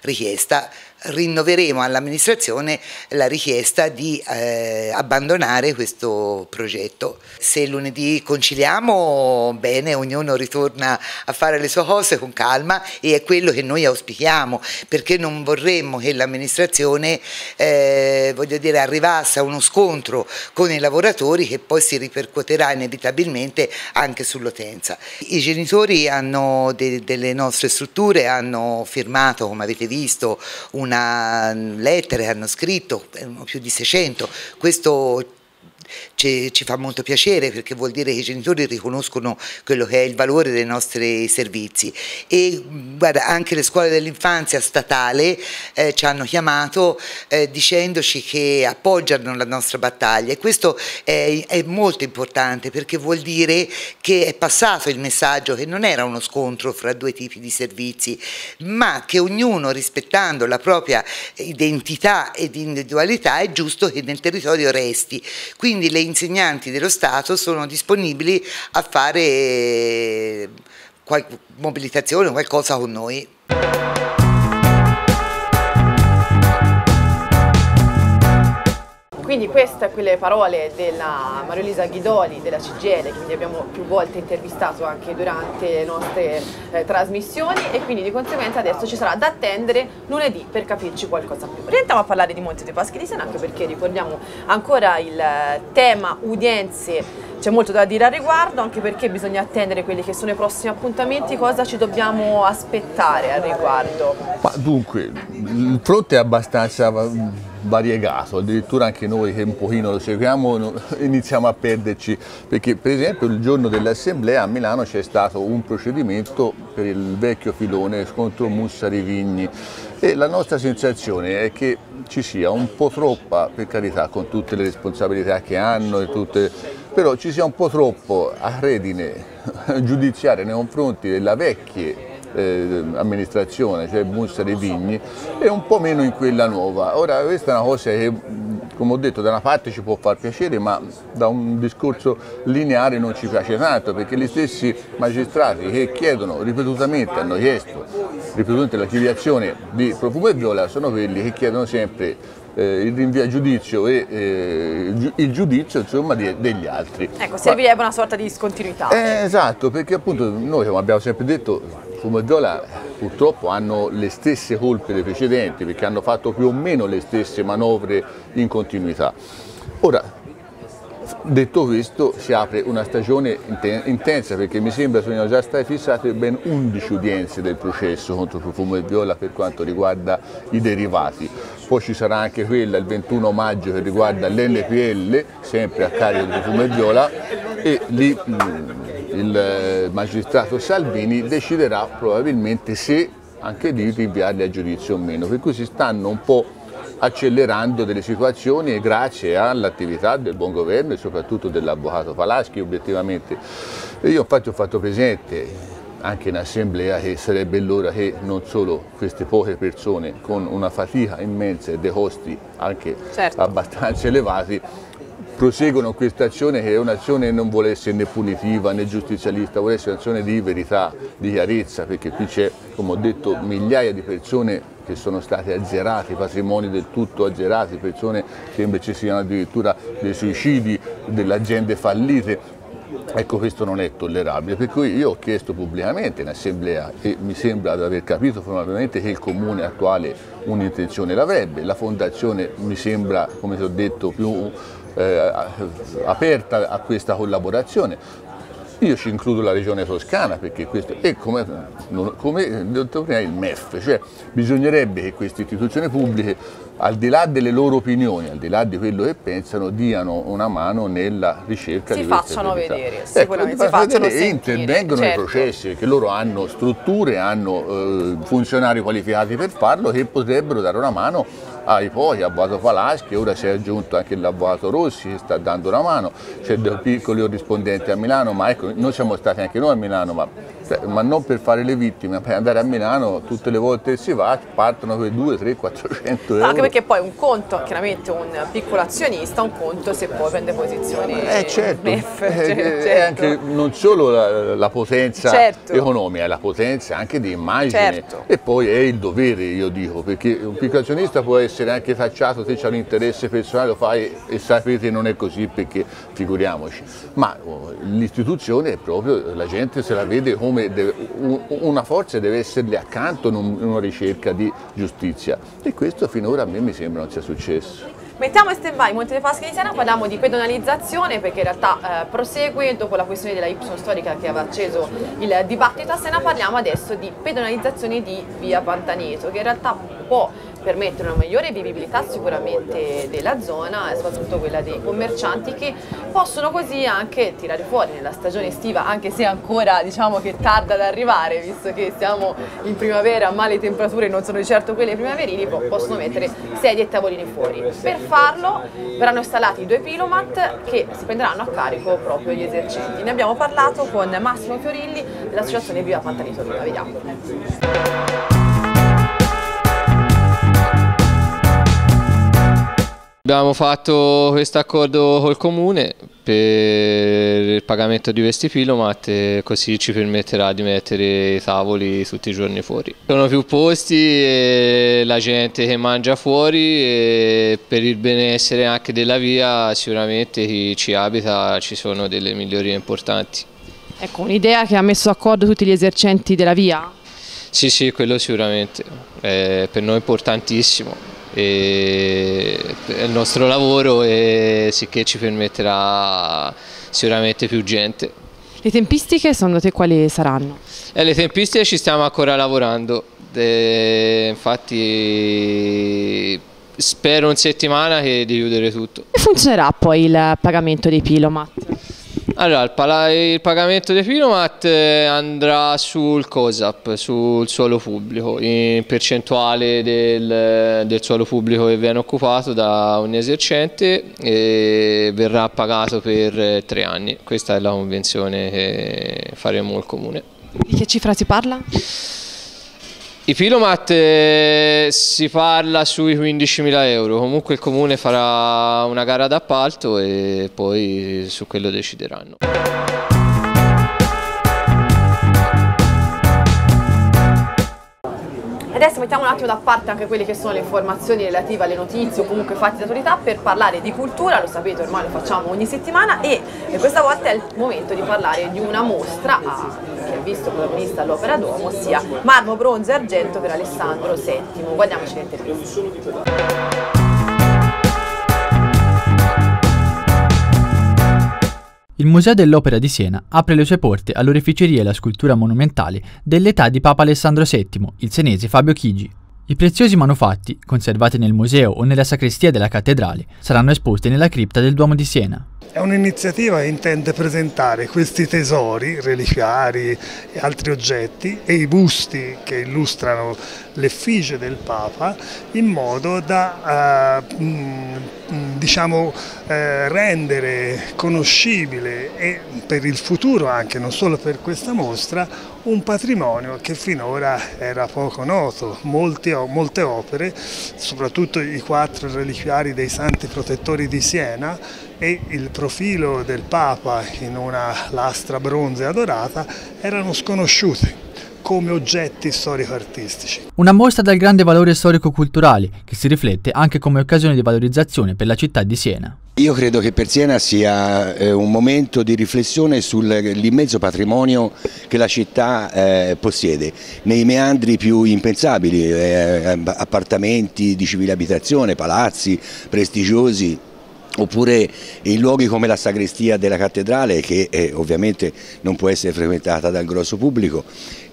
H: richiesta rinnoveremo all'amministrazione la richiesta di eh, abbandonare questo progetto. Se lunedì conciliamo, bene, ognuno ritorna a fare le sue cose con calma e è quello che noi auspichiamo, perché non vorremmo che l'amministrazione eh, arrivasse a uno scontro con i lavoratori che poi si ripercuoterà inevitabilmente anche sull'utenza. I genitori de delle nostre strutture hanno firmato, come avete visto, un una lettera, hanno scritto, più di 600, questo ci, ci, fa molto piacere perché vuol dire che i genitori riconoscono quello che è il valore dei nostri servizi. E guarda anche le scuole dell'infanzia statale eh, ci hanno chiamato eh, dicendoci che appoggiano la nostra battaglia. E questo è, è, molto importante perché vuol dire che è passato il messaggio che non era uno scontro fra due tipi di servizi ma che ognuno rispettando la propria identità ed individualità è giusto che nel territorio resti. Quindi le insegnanti dello Stato sono disponibili a fare eh, mobilitazione o qualcosa con noi.
A: Quindi queste quelle parole della Maria Elisa Ghidoli della CGL che abbiamo più volte intervistato anche durante le nostre eh, trasmissioni e quindi di conseguenza adesso ci sarà da attendere lunedì per capirci qualcosa più. Rientriamo a parlare di Monte dei Paschi di Siena anche perché ricordiamo ancora il tema udienze c'è molto da dire al riguardo, anche perché bisogna attendere quelli che sono i prossimi appuntamenti, cosa ci dobbiamo aspettare al riguardo?
B: Ma dunque, il fronte è abbastanza variegato, addirittura anche noi che un pochino lo seguiamo iniziamo a perderci, perché per esempio il giorno dell'assemblea a Milano c'è stato un procedimento per il vecchio filone contro Mussari Vigni e la nostra sensazione è che ci sia un po' troppa, per carità, con tutte le responsabilità che hanno, tutte, però ci sia un po' troppo arredine giudiziaria nei confronti della vecchia eh, amministrazione, cioè Mussari Vigni, e un po' meno in quella nuova. Ora questa è una cosa che, come ho detto, da una parte ci può far piacere, ma da un discorso lineare non ci piace tanto, perché gli stessi magistrati che chiedono ripetutamente, hanno chiesto ripetutamente l'archiviazione di Profumo e Viola, sono quelli che chiedono sempre eh, il rinvio a giudizio e eh, il giudizio insomma, di, degli altri.
A: Ecco, servirebbe Ma, una sorta di discontinuità.
B: Eh, esatto, perché appunto noi come abbiamo sempre detto Fumaggiola purtroppo hanno le stesse colpe dei precedenti perché hanno fatto più o meno le stesse manovre in continuità. Ora, detto questo, si apre una stagione intensa perché mi sembra sono già state fissate ben 11 udienze del processo contro Profumo e Viola per quanto riguarda i derivati. Poi ci sarà anche quella il 21 maggio che riguarda l'NPL, sempre a carico di Profumo e lì il eh, magistrato Salvini deciderà probabilmente se anche di rinviarli a giudizio o meno, per cui si stanno un po' accelerando delle situazioni e grazie all'attività del buon governo e soprattutto dell'avvocato Falaschi obiettivamente. Io infatti ho fatto presente anche in assemblea che sarebbe l'ora che non solo queste poche persone con una fatica immensa e dei costi anche certo. abbastanza elevati proseguono questa azione che è un'azione che non vuole essere né punitiva né giustizialista, vuole essere un'azione di verità, di chiarezza, perché qui c'è, come ho detto, migliaia di persone che sono state azzerate, patrimoni del tutto azzerati, persone che invece siano addirittura dei suicidi, delle aziende fallite, Ecco, questo non è tollerabile, per cui io ho chiesto pubblicamente in assemblea e mi sembra di aver capito formalmente che il comune attuale un'intenzione l'avrebbe, la fondazione mi sembra, come ti ho detto, più eh, aperta a questa collaborazione. Io ci includo la regione toscana perché questo è come, come detto prima il MEF, cioè bisognerebbe che queste istituzioni pubbliche al di là delle loro opinioni, al di là di quello che pensano, diano una mano nella ricerca
A: si
B: di queste
A: facciano vedere,
B: ecco,
A: si facciano
B: vedere e intervengono
A: certo.
B: nei processi, perché loro hanno strutture, hanno eh, funzionari qualificati per farlo che potrebbero dare una mano ai poi, Avvocato Falaschi, ora si è aggiunto anche l'Avvocato Rossi che sta dando una mano, c'è dei piccoli corrispondenti a Milano, ma ecco, noi siamo stati anche noi a Milano, ma, cioè, ma non per fare le vittime, per andare a Milano tutte le volte che si va partono quei 2, 3, 400 euro.
A: Anche perché poi un conto, chiaramente un piccolo azionista, un conto se poi prende posizioni
B: Eh certo,
A: MEF,
B: Eh,
A: cioè,
B: eh, è
A: certo.
B: anche non solo la, la potenza
A: Certo.
B: economica, è la potenza anche di immagine
A: Certo.
B: e poi è il dovere, io dico, perché un piccolo azionista può essere anche facciato, se c'è un interesse personale lo fai e sapete non è così perché figuriamoci, ma oh, l'istituzione è proprio, la gente se la vede come deve- un- una forza deve esserle accanto in un- in una ricerca di giustizia e questo finora a me mi sembra non sia successo.
A: Mettiamo in stand-by Monte dei Paschi di Siena, parliamo di pedonalizzazione perché in realtà eh, prosegue dopo la questione della Ipson storica che aveva acceso il dibattito a Siena, parliamo adesso di pedonalizzazione di via Pantaneto che in realtà può permettere una migliore vivibilità sicuramente della zona e soprattutto quella dei commercianti che possono così anche tirare fuori nella stagione estiva anche se ancora diciamo che tarda ad arrivare visto che siamo in primavera ma le temperature non sono di certo quelle primaverili po- possono mettere sedie e tavolini fuori. Per farlo verranno installati due pilomat che si prenderanno a carico proprio gli esercenti. Ne abbiamo parlato con Massimo Fiorilli dell'associazione Viva Pantanito Viva vediamo
I: Abbiamo fatto questo accordo col comune per il pagamento di questi pilomat e così ci permetterà di mettere i tavoli tutti i giorni fuori. Sono più posti e la gente che mangia fuori e per il benessere anche della via sicuramente chi ci abita ci sono delle migliorie importanti.
J: Ecco, un'idea che ha messo d'accordo tutti gli esercenti della via?
I: Sì, sì, quello sicuramente, è per noi importantissimo. E è il nostro lavoro e sicché ci permetterà sicuramente più gente.
J: Le tempistiche secondo te quali saranno?
I: E le tempistiche ci stiamo ancora lavorando, e infatti spero in settimana che di chiudere tutto.
J: Come funzionerà poi il pagamento dei pilomat?
I: Allora, il, pala- il pagamento dei Pilomat eh, andrà sul COSAP, sul suolo pubblico, in percentuale del, del suolo pubblico che viene occupato da un esercente e verrà pagato per eh, tre anni. Questa è la convenzione che faremo il comune.
J: Di che cifra si parla?
I: I Pilomat eh, si parla sui 15.000 euro, comunque il comune farà una gara d'appalto e poi su quello decideranno.
A: Adesso mettiamo un attimo da parte anche quelle che sono le informazioni relative alle notizie o comunque fatti d'attualità per parlare di cultura, lo sapete ormai lo facciamo ogni settimana e questa volta è il momento di parlare di una mostra ha visto protagonista all'Opera Duomo, ossia Marmo, Bronzo e Argento per Alessandro VII. Guardiamoci l'intervista.
K: Il Museo dell'Opera di Siena apre le sue porte all'oreficeria e alla scultura monumentale dell'età di Papa Alessandro VII, il senese Fabio Chigi. I preziosi manufatti, conservati nel museo o nella sacrestia della cattedrale, saranno esposti nella cripta del Duomo di Siena.
L: È un'iniziativa che intende presentare questi tesori, reliquiari e altri oggetti e i busti che illustrano l'effigie del Papa in modo da eh, mh, diciamo, eh, rendere conoscibile e per il futuro anche, non solo per questa mostra, un patrimonio che finora era poco noto, Molti- molte opere, soprattutto i quattro reliquiari dei santi protettori di Siena e il profilo del Papa in una lastra bronzea dorata erano sconosciuti come oggetti storico-artistici.
K: Una mostra dal grande valore storico-culturale che si riflette anche come occasione di valorizzazione per la città di Siena.
M: Io credo che per Siena sia eh, un momento di riflessione sull'immenso patrimonio che la città eh, possiede, nei meandri più impensabili, eh, appartamenti di civile abitazione, palazzi prestigiosi oppure in luoghi come la sagrestia della cattedrale che eh, ovviamente non può essere frequentata dal grosso pubblico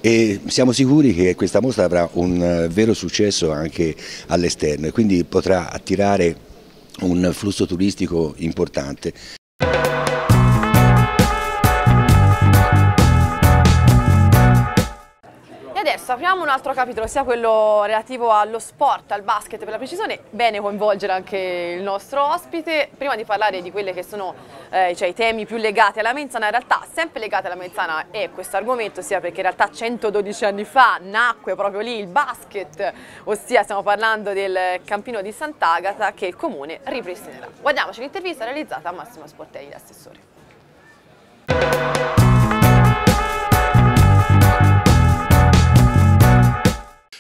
M: e siamo sicuri che questa mostra avrà un uh, vero successo anche all'esterno e quindi potrà attirare un flusso turistico importante.
A: Apriamo un altro capitolo, sia quello relativo allo sport, al basket per la precisione, bene coinvolgere anche il nostro ospite. Prima di parlare di quelli che sono eh, cioè, i temi più legati alla Menzana, in realtà sempre legati alla Menzana è questo argomento, sia perché in realtà 112 anni fa nacque proprio lì il basket, ossia stiamo parlando del Campino di Sant'Agata che il comune ripristinerà. Guardiamoci l'intervista realizzata a Massimo Sportelli, l'assessore.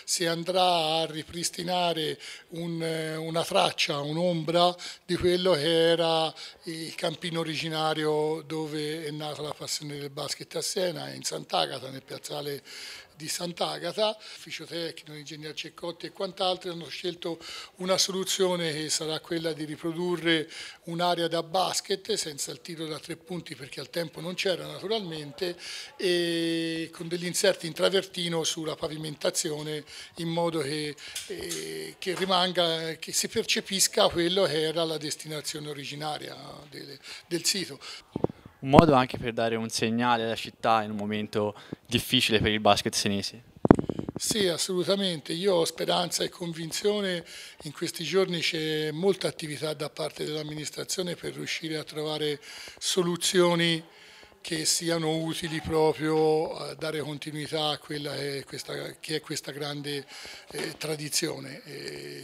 N: Si andrà a ripristinare un, una traccia, un'ombra di quello che era il campino originario dove è nata la passione del basket a Siena, in Sant'Agata, nel piazzale di Sant'Agata, ufficio tecnico, ingegner Ceccotti e quant'altro hanno scelto una soluzione che sarà quella di riprodurre un'area da basket senza il tiro da tre punti perché al tempo non c'era naturalmente e con degli inserti in travertino sulla pavimentazione in modo che, eh, che rimanga, che si percepisca quello che era la destinazione originaria del, del sito
K: un modo anche per dare un segnale alla città in un momento difficile per il basket senese.
N: Sì, assolutamente. Io ho speranza e convinzione, in questi giorni c'è molta attività da parte dell'amministrazione per riuscire a trovare soluzioni che siano utili proprio a dare continuità a quella che è questa, che è questa grande eh, tradizione.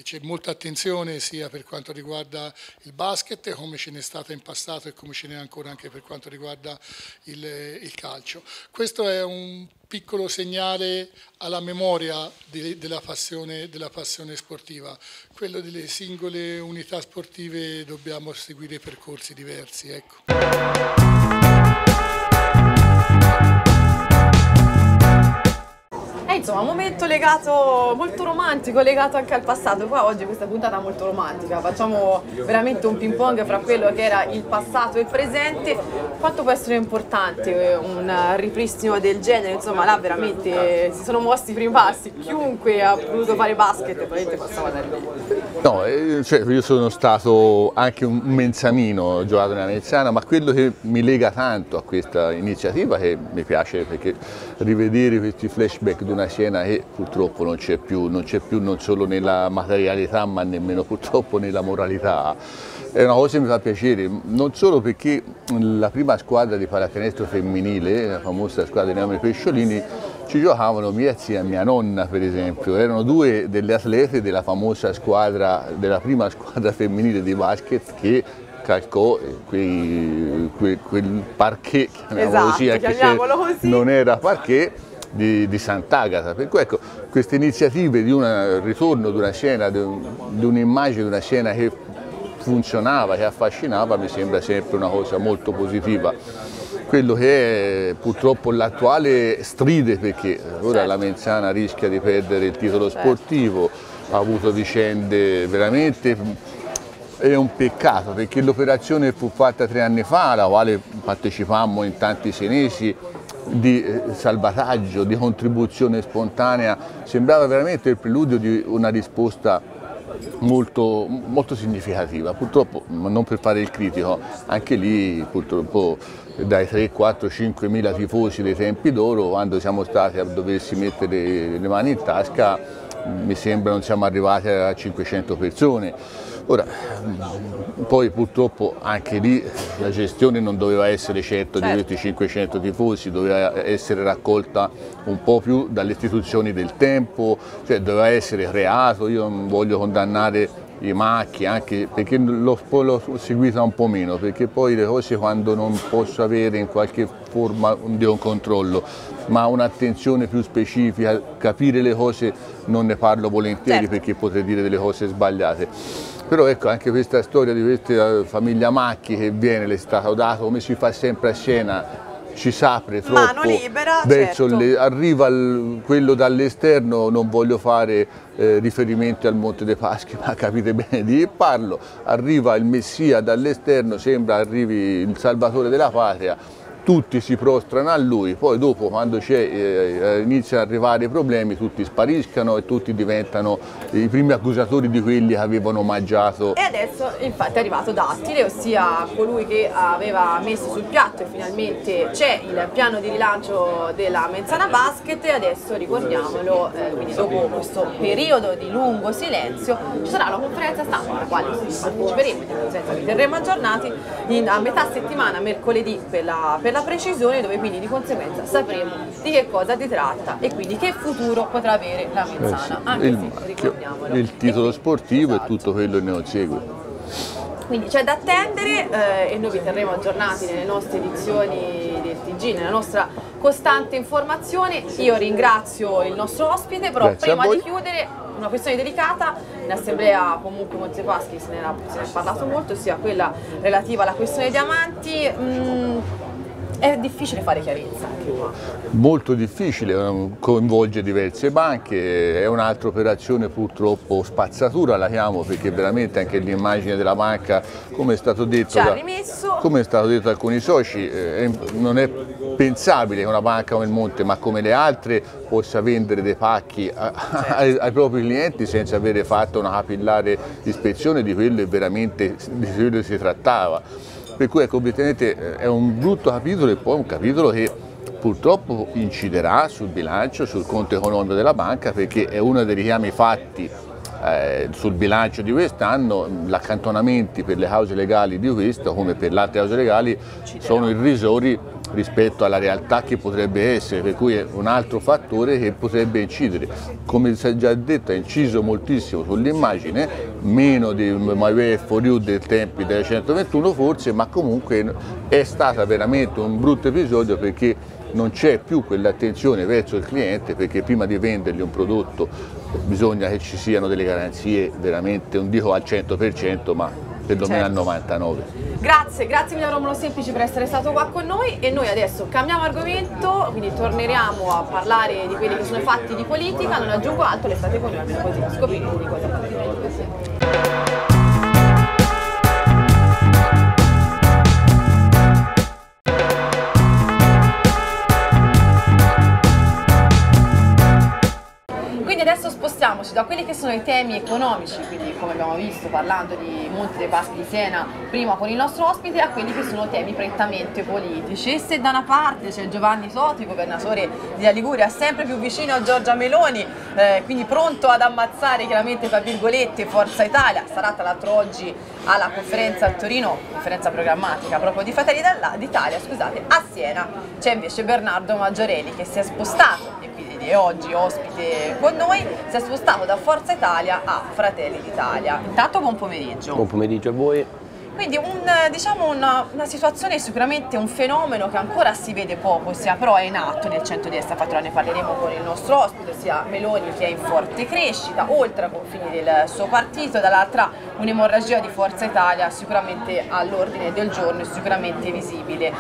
N: c'è molta attenzione sia per quanto riguarda il basket come ce n'è stata in passato e come ce n'è ancora anche per quanto riguarda il, il calcio. Questo è un piccolo segnale alla memoria di, della, passione, della, passione, sportiva. Quello delle singole unità sportive dobbiamo seguire percorsi diversi. Ecco.
A: Insomma un momento legato, molto romantico, legato anche al passato. Qua oggi questa puntata è molto romantica, facciamo veramente un ping pong fra quello che era il passato e il presente. Quanto può essere importante un ripristino del genere? Insomma là veramente si sono mossi i primi passi, chiunque ha voluto fare basket probabilmente passava da lì.
B: No, eh, cioè, io sono stato anche un menzanino, giocato nella Mezzana, ma quello che mi lega tanto a questa iniziativa, che mi piace perché rivedere questi flashback di una scena che purtroppo non c'è più, non c'è più non solo nella materialità ma nemmeno purtroppo nella moralità, è una cosa che mi fa piacere, non solo perché la prima squadra di pallacanestro femminile, la famosa squadra di Naomi Pesciolini, ci giocavano mia zia e mia nonna per esempio, erano due delle atlete della famosa squadra, della prima squadra femminile di basket che calcò quei, quel, quel parquet,
A: esatto,
B: così, anche se
A: così.
B: non era parquet, di, di Sant'Agata. Per cui ecco, queste iniziative di un ritorno di una scena, di, di un'immagine di una scena che funzionava, che affascinava, mi sembra sempre una cosa molto positiva quello che è purtroppo l'attuale stride perché ora certo. la Menzana rischia di perdere il titolo certo. sportivo, ha avuto vicende veramente è un peccato perché l'operazione fu fatta tre anni fa, alla quale partecipammo in tanti senesi di eh, salvataggio, di contribuzione spontanea, sembrava veramente il preludio di una risposta molto, molto significativa. Purtroppo, non per fare il critico, anche lì purtroppo dai 3, 4, 5 mila tifosi dei tempi d'oro, quando siamo stati a doversi mettere le mani in tasca, mi sembra non siamo arrivati a 500 persone. Ora, poi purtroppo anche lì la gestione non doveva essere certo, certo. di questi 500 tifosi, doveva essere raccolta un po' più dalle istituzioni del tempo, cioè doveva essere creato, io non voglio condannare i macchi, anche perché l'ho, l'ho seguita un po' meno, perché poi le cose quando non posso avere in qualche forma di un controllo, ma un'attenzione più specifica, capire le cose non ne parlo volentieri certo. perché potrei dire delle cose sbagliate. Però ecco anche questa storia di questa famiglia Macchi che viene, le è stato dato come si fa sempre a scena ci sapre troppo
A: Mano libera,
B: verso
A: certo.
B: le, arriva il- quello dall'esterno, non voglio fare eh, riferimenti al Monte dei Paschi, ma capite bene di che parlo, arriva il Messia dall'esterno, sembra arrivi il Salvatore della Patria, tutti si prostrano a lui, poi dopo quando eh, eh, iniziano ad arrivare i problemi tutti spariscano e tutti diventano i primi accusatori di quelli che avevano omaggiato
A: E adesso infatti è arrivato Dattile, ossia colui che aveva messo sul piatto e finalmente c'è il piano di rilancio della Menzana Basket. E adesso ricordiamolo, eh, quindi dopo questo periodo di lungo silenzio ci sarà una conferenza stampa alla quale parteciperemo, vi terremo aggiornati in- a metà settimana, mercoledì per la, per la precisione, dove quindi di conseguenza sapremo di che cosa si tratta e quindi che futuro potrà avere la
B: eh sì,
A: Menzana, anche
B: il
A: se ricordiamolo.
B: il titolo sportivo e tutto quello che ne consegue.
A: Quindi c'è da attendere eh, e noi vi terremo aggiornati nelle nostre edizioni del TG, nella nostra costante informazione. Io ringrazio il nostro ospite, però
B: Grazie
A: prima di chiudere una questione delicata, in assemblea comunque Montepaschi se ne, era- se ne è parlato molto, sia quella relativa alla questione diamanti. Mm, è difficile fare chiarezza.
B: Molto difficile, eh, coinvolge diverse banche, è un'altra operazione purtroppo spazzatura la chiamo perché veramente anche l'immagine della banca, come è stato detto, da- come è stato detto da alcuni soci, eh, non è pensabile che una banca come il Monte, ma come le altre, possa vendere dei pacchi a- ai, ai propri clienti senza avere fatto una capillare ispezione di quello che veramente di quello si trattava. Per cui ecco, obiettivamente eh, è un brutto capitolo e poi un capitolo che purtroppo inciderà sul bilancio, sul conto economico della banca perché è uno dei richiami fatti eh, sul bilancio di quest'anno, gli accantonamenti per le cause legali di questo come per le altre cause legali sono. irrisori rispetto alla realtà che potrebbe essere, per cui è un altro fattore che potrebbe incidere. Come si è già detto, ha inciso moltissimo sull'immagine, meno di My Way for You del tempi del 121 forse, ma comunque è stato veramente un brutto episodio perché non c'è più quell'attenzione verso il cliente perché prima di vendergli un prodotto bisogna che ci siano delle garanzie veramente, non dico al 100%, ma perlomeno
A: Certo.
B: al 99%.
A: Grazie, grazie mille a Romolo Semplici per essere stato qua con noi e noi adesso cambiamo argomento, quindi torneremo a parlare di quelli che sono i fatti di politica, non aggiungo altro, restate con noi così scoprirete di cosa Quindi adesso spostiamoci da quelli che sono i temi economici, quindi come abbiamo visto parlando di Monte dei Paschi di Siena prima con il nostro ospite, a quelli che sono temi prettamente politici. E se da una parte c'è Giovanni Soti, governatore di Liguria, sempre più vicino a Giorgia Meloni, eh, quindi pronto ad ammazzare chiaramente tra virgolette Forza Italia, sarà tra l'altro oggi alla conferenza a Torino, conferenza programmatica proprio di Fratelli d'Italia, scusate, a Siena c'è invece Bernardo Maggiorelli che si è spostato e quindi è oggi ospite con noi, si è spostato da Forza Italia a Fratelli d'Italia. Intanto buon pomeriggio.
O: Buon pomeriggio a voi.
A: Quindi un, diciamo una, una situazione sicuramente un fenomeno che ancora si vede poco, sia però è in atto nel centro-destra, infatti ora ne parleremo con il nostro ospite, sia Meloni che è in forte crescita, oltre ai confini del suo partito, dall'altra un'emorragia di Forza Italia sicuramente all'ordine del giorno e sicuramente visibile.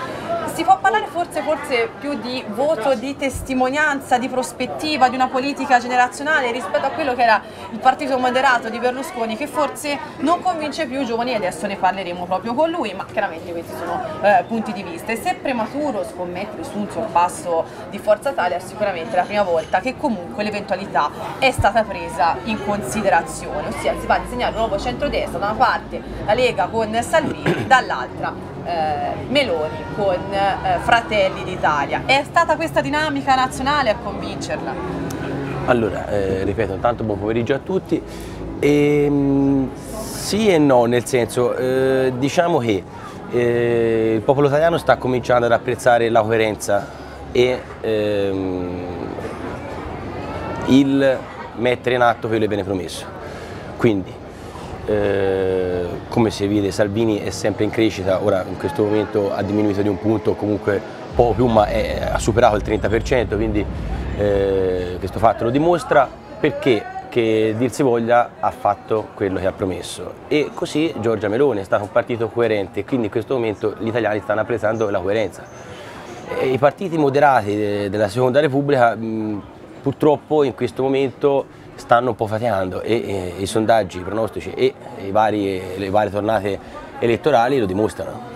A: Si può parlare forse, forse più di voto, di testimonianza, di prospettiva, di una politica generazionale rispetto a quello che era il partito moderato di Berlusconi che forse non convince più i giovani e adesso ne parleremo proprio con lui, ma chiaramente questi sono eh, punti di vista. E se è prematuro scommettere su un sorpasso di Forza Italia, è la prima volta che comunque l'eventualità è stata presa in considerazione, ossia si va a disegnare un nuovo centrodestra, da una parte la Lega con Salvini, dall'altra eh, Meloni con eh, Fratelli d'Italia. È stata questa dinamica nazionale a convincerla?
O: Allora, eh, ripeto, intanto buon pomeriggio a tutti. Ehm, sì e no, nel senso, eh, diciamo che eh, il popolo italiano sta cominciando ad apprezzare la coerenza e ehm, il mettere in atto quello che viene promesso. Quindi, eh, come si vede, Salvini è sempre in crescita, ora in questo momento ha diminuito di un punto, comunque poco più, ma è- ha superato il 30%, quindi eh, questo fatto lo dimostra perché che dir si voglia ha fatto quello che ha promesso e così Giorgia Meloni è stato un partito coerente quindi in questo momento gli italiani stanno apprezzando la coerenza E I partiti moderati de- della Seconda Repubblica purtroppo in questo momento stanno un po' faticando e, e i sondaggi, i pronostici e i vari, le varie tornate elettorali lo dimostrano.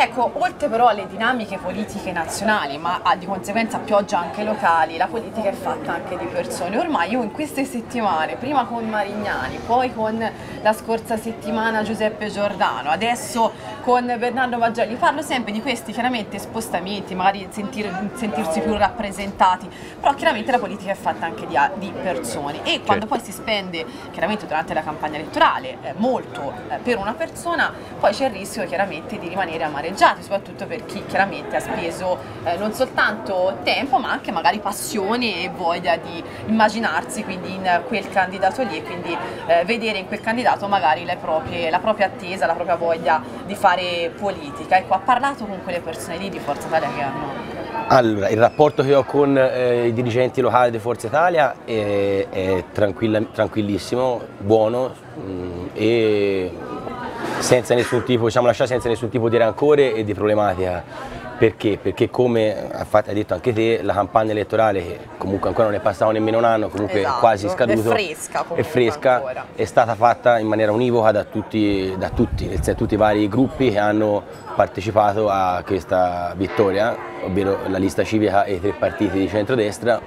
A: Ecco, oltre però alle dinamiche politiche nazionali, ma ah, di conseguenza pioggia anche locali, la politica è fatta anche di persone. Ormai io in queste settimane, prima con Marignani, poi con la scorsa settimana Giuseppe Giordano, adesso con Bernardo Maggioli, parlo sempre di questi chiaramente spostamenti, magari sentir, sentirsi più rappresentati, però chiaramente la politica è fatta anche di, di persone e quando poi si spende chiaramente durante la campagna elettorale eh, molto eh, per una persona, poi c'è il rischio chiaramente di rimanere amareggiati, soprattutto per chi chiaramente ha speso eh, non soltanto tempo ma anche magari passione e voglia di immaginarsi quindi in quel candidato lì e quindi eh, vedere in quel candidato magari proprie, la propria attesa, la propria voglia di fare politica. Ecco, ha parlato con quelle persone lì di Forza Italia che hanno
O: Allora, il rapporto che ho con eh, i dirigenti locali di Forza Italia è, è tranquilla- tranquillissimo, buono mh, e senza nessun tipo, diciamo, lasciare senza nessun tipo di rancore e di problematica. Perché? Perché come infatti hai detto anche te, la campagna elettorale, che comunque ancora non è passato nemmeno un anno, comunque
A: Esatto,
O: quasi scaduto,
A: è fresca comunque
O: è fresca,
A: ancora.
O: è stata fatta in maniera univoca da tutti, da tutti, tutti i vari gruppi che hanno partecipato a questa vittoria, ovvero la lista civica e i tre partiti di centrodestra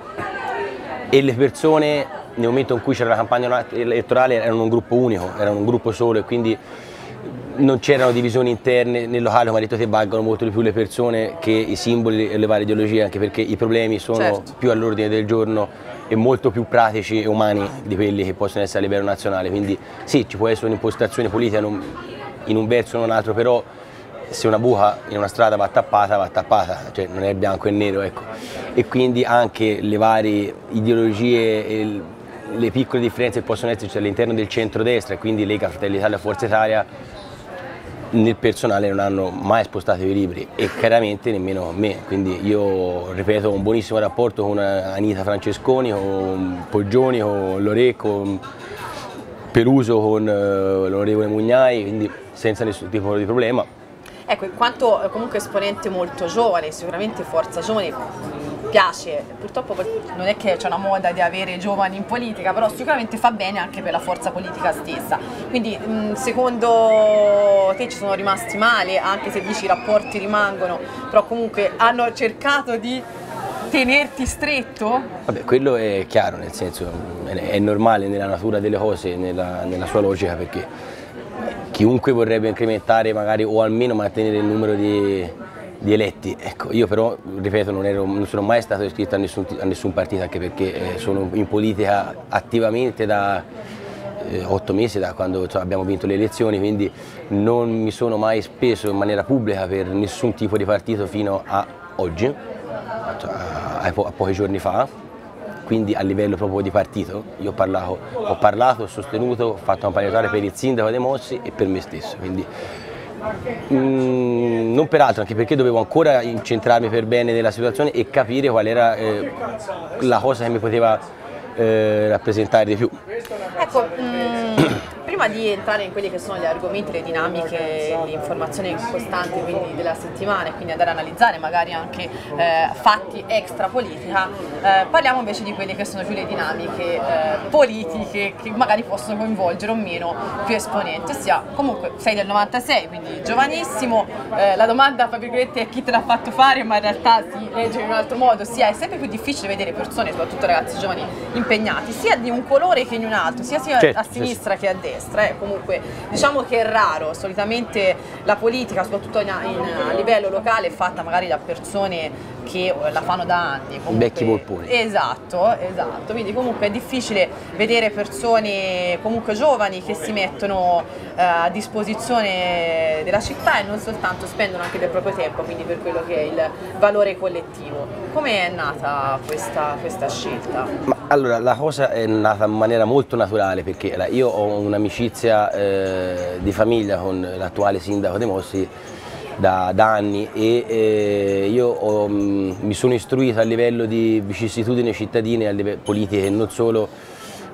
O: e le persone nel momento in cui c'era la campagna elettorale erano un gruppo unico, erano un gruppo solo e quindi non c'erano divisioni interne nel locale, come hai detto te, valgono molto di più le persone che i simboli e le varie ideologie, anche perché i problemi sono
A: Certo.
O: più all'ordine del giorno e molto più pratici e umani di quelli che possono essere a livello nazionale. Quindi sì, ci può essere un'impostazione politica non- in un verso o in un altro, però se una buca in una strada va tappata, va tappata, cioè non è bianco e nero, ecco. E quindi anche le varie ideologie e le piccole differenze che possono esserci all'interno del centrodestra, e quindi Lega, Fratelli d'Italia, Forza Italia, nel personale non hanno mai spostato i libri e chiaramente nemmeno me, quindi io ripeto ho un buonissimo rapporto con Anita Francesconi, con Poggioni, con Lore, con Peluso, con eh, l'onorevole Mugnai, quindi senza nessun tipo di problema.
A: Ecco, in quanto eh, comunque esponente molto giovane, sicuramente Forza Giovane piace, purtroppo non è che c'è una moda di avere giovani in politica, però sicuramente fa bene anche per la forza politica stessa. Quindi mh, secondo te ci sono rimasti male, anche se dici i rapporti rimangono, però comunque hanno cercato di tenerti stretto?
O: Vabbè, quello è chiaro, nel senso è normale nella natura delle cose, nella, nella sua logica, perché chiunque vorrebbe incrementare magari o almeno mantenere il numero di, di eletti. Ecco, io però, ripeto, non, ero- non sono mai stato iscritto a nessun, a nessun partito, anche perché eh, sono in politica attivamente da eh, otto mesi, da quando insomma, abbiamo vinto le elezioni, quindi non mi sono mai speso in maniera pubblica per nessun tipo di partito fino a oggi, cioè, a, po- a pochi giorni fa. Quindi a livello proprio di partito, io ho parlato, ho, parlato, ho sostenuto, ho fatto campagna per il sindaco dei Mossi e per me stesso. Quindi Mm, non per altro, anche perché dovevo ancora incentrarmi per bene nella situazione e capire qual era eh, la cosa che mi poteva eh, rappresentare di più.
A: Ecco, mm, prima di entrare in quelli che sono gli argomenti, le dinamiche, le informazioni costanti quindi della settimana e quindi andare a analizzare magari anche eh, fatti extra politica, eh, parliamo invece di quelle che sono più le dinamiche eh, politiche che magari possono coinvolgere o meno più esponenti, ossia comunque sei del 96, quindi giovanissimo, eh, la domanda tra virgolette è chi te l'ha fatto fare, ma in realtà si legge in un altro modo, ossia è sempre più difficile vedere persone, soprattutto ragazzi giovani, impegnati, sia di un colore che in un altro, sia, sia
O: Certo,
A: a sinistra che a destra. Eh. Comunque diciamo che è raro, solitamente la politica, soprattutto in- in- a livello locale, è fatta magari da persone che eh, la fanno da anni. comunque-
O: Vecchi polponi.
A: Esatto, esatto. Quindi comunque è difficile vedere persone comunque giovani che si mettono eh, a disposizione della città e non soltanto spendono anche del proprio tempo, quindi per quello che è il valore collettivo. Come è nata questa, questa scelta?
O: Ma allora la cosa è nata in maniera molto naturale perché allora, io ho un'amicizia eh, di famiglia con l'attuale sindaco De Mossi da, da anni e eh, io ho, mh, mi sono istruito a livello di vicissitudini cittadine, a livello politiche e non solo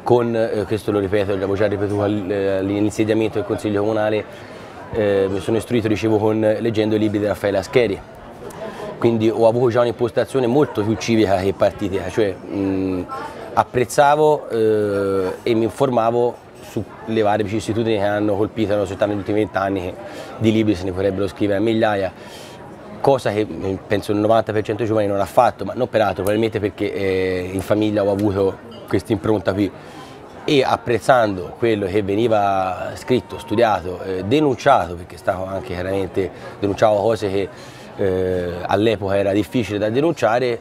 O: con, eh, questo lo ripeto, l'avevo già ripetuto eh, all'insediamento del Consiglio Comunale, eh, mi sono istruito, dicevo, con, leggendo i libri di Raffaele Ascheri quindi ho avuto già un'impostazione molto più civica che partitica, cioè mh, apprezzavo eh, e mi informavo sulle varie vicissitudini che hanno colpito la società negli ultimi vent'anni, che di libri se ne potrebbero scrivere a migliaia, cosa che eh, penso il 90% dei giovani non ha fatto, ma non peraltro, probabilmente perché eh, in famiglia ho avuto questa impronta qui. E apprezzando quello che veniva scritto, studiato, eh, denunciato, perché stavo anche chiaramente, denunciavo cose che eh, all'epoca era difficile da denunciare,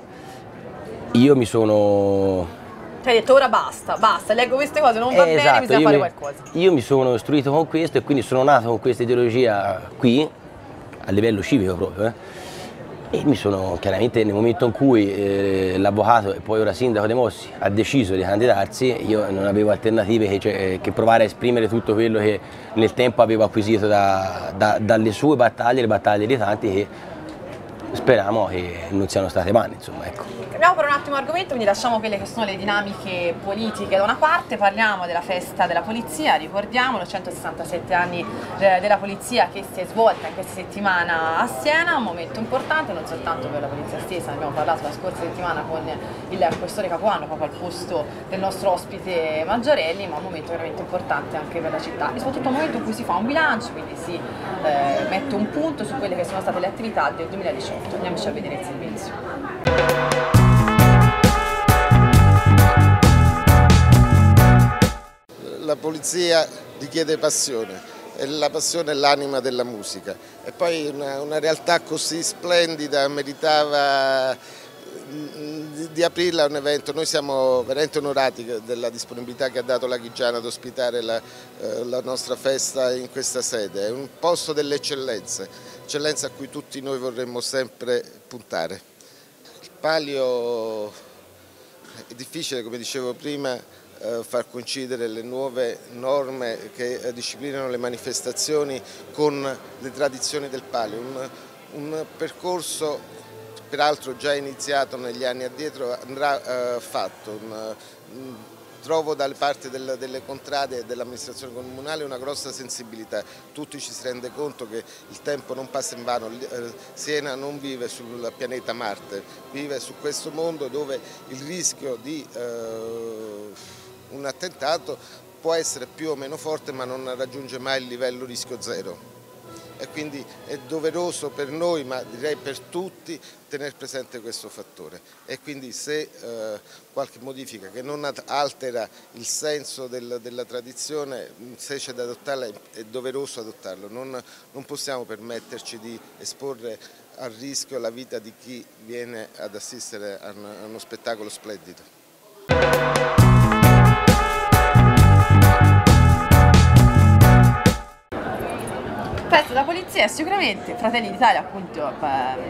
O: io mi sono...
A: Cioè hai detto ora basta, basta, leggo queste cose, non va
O: Eh,
A: bene,
O: esatto,
A: bisogna
O: io
A: fare
O: mi-
A: qualcosa.
O: Io mi sono istruito con questo e quindi sono nato con questa ideologia qui, a livello civico proprio, eh. e mi sono chiaramente nel momento in cui eh, l'avvocato e poi ora sindaco De Mossi ha deciso di candidarsi, io non avevo alternative che, cioè, che provare a esprimere tutto quello che nel tempo avevo acquisito da- da- dalle sue battaglie, le battaglie di tanti che speriamo che non siano state vane, insomma, ecco.
A: Cambiamo per un attimo argomento, quindi lasciamo quelle che sono le dinamiche politiche da una parte, parliamo della festa della polizia, ricordiamolo, 167 anni eh, della polizia che si è svolta in questa settimana a Siena, un momento importante non soltanto per la polizia stessa, ne abbiamo parlato la scorsa settimana con il questore Capuano proprio al posto del nostro ospite Maggiorelli, ma un momento veramente importante anche per la città e soprattutto un momento in cui si fa un bilancio, quindi si eh, mette un punto su quelle che sono state le attività del 2018. Andiamoci a vedere il servizio.
P: La polizia richiede passione e la passione è l'anima della musica e poi una, una realtà così splendida meritava di, di aprirla a un evento. Noi siamo veramente onorati della disponibilità che ha dato la Chigiana ad ospitare la, eh, la nostra festa in questa sede. È un posto delle eccellenze, eccellenze a cui tutti noi vorremmo sempre puntare. Il palio è difficile, come dicevo prima, far coincidere le nuove norme che eh, disciplinano le manifestazioni con le tradizioni del palio. Un, un percorso peraltro già iniziato negli anni addietro andrà eh, fatto. Trovo dalle parti del- delle contrade e dell'amministrazione comunale una grossa sensibilità. Tutti ci si rende conto che il tempo non passa in vano. Eh, Siena non vive sul pianeta Marte, vive su questo mondo dove il rischio di eh, un attentato può essere più o meno forte ma non raggiunge mai il livello rischio zero e quindi è doveroso per noi, ma direi per tutti, tenere presente questo fattore. E quindi se eh, qualche modifica che non altera il senso del- della tradizione, mh, se c'è da adottarla, è- doveroso adottarlo. Non, non possiamo permetterci di esporre a rischio la vita di chi viene ad assistere a uno spettacolo splendido.
A: Festa della polizia è sicuramente Fratelli d'Italia, appunto,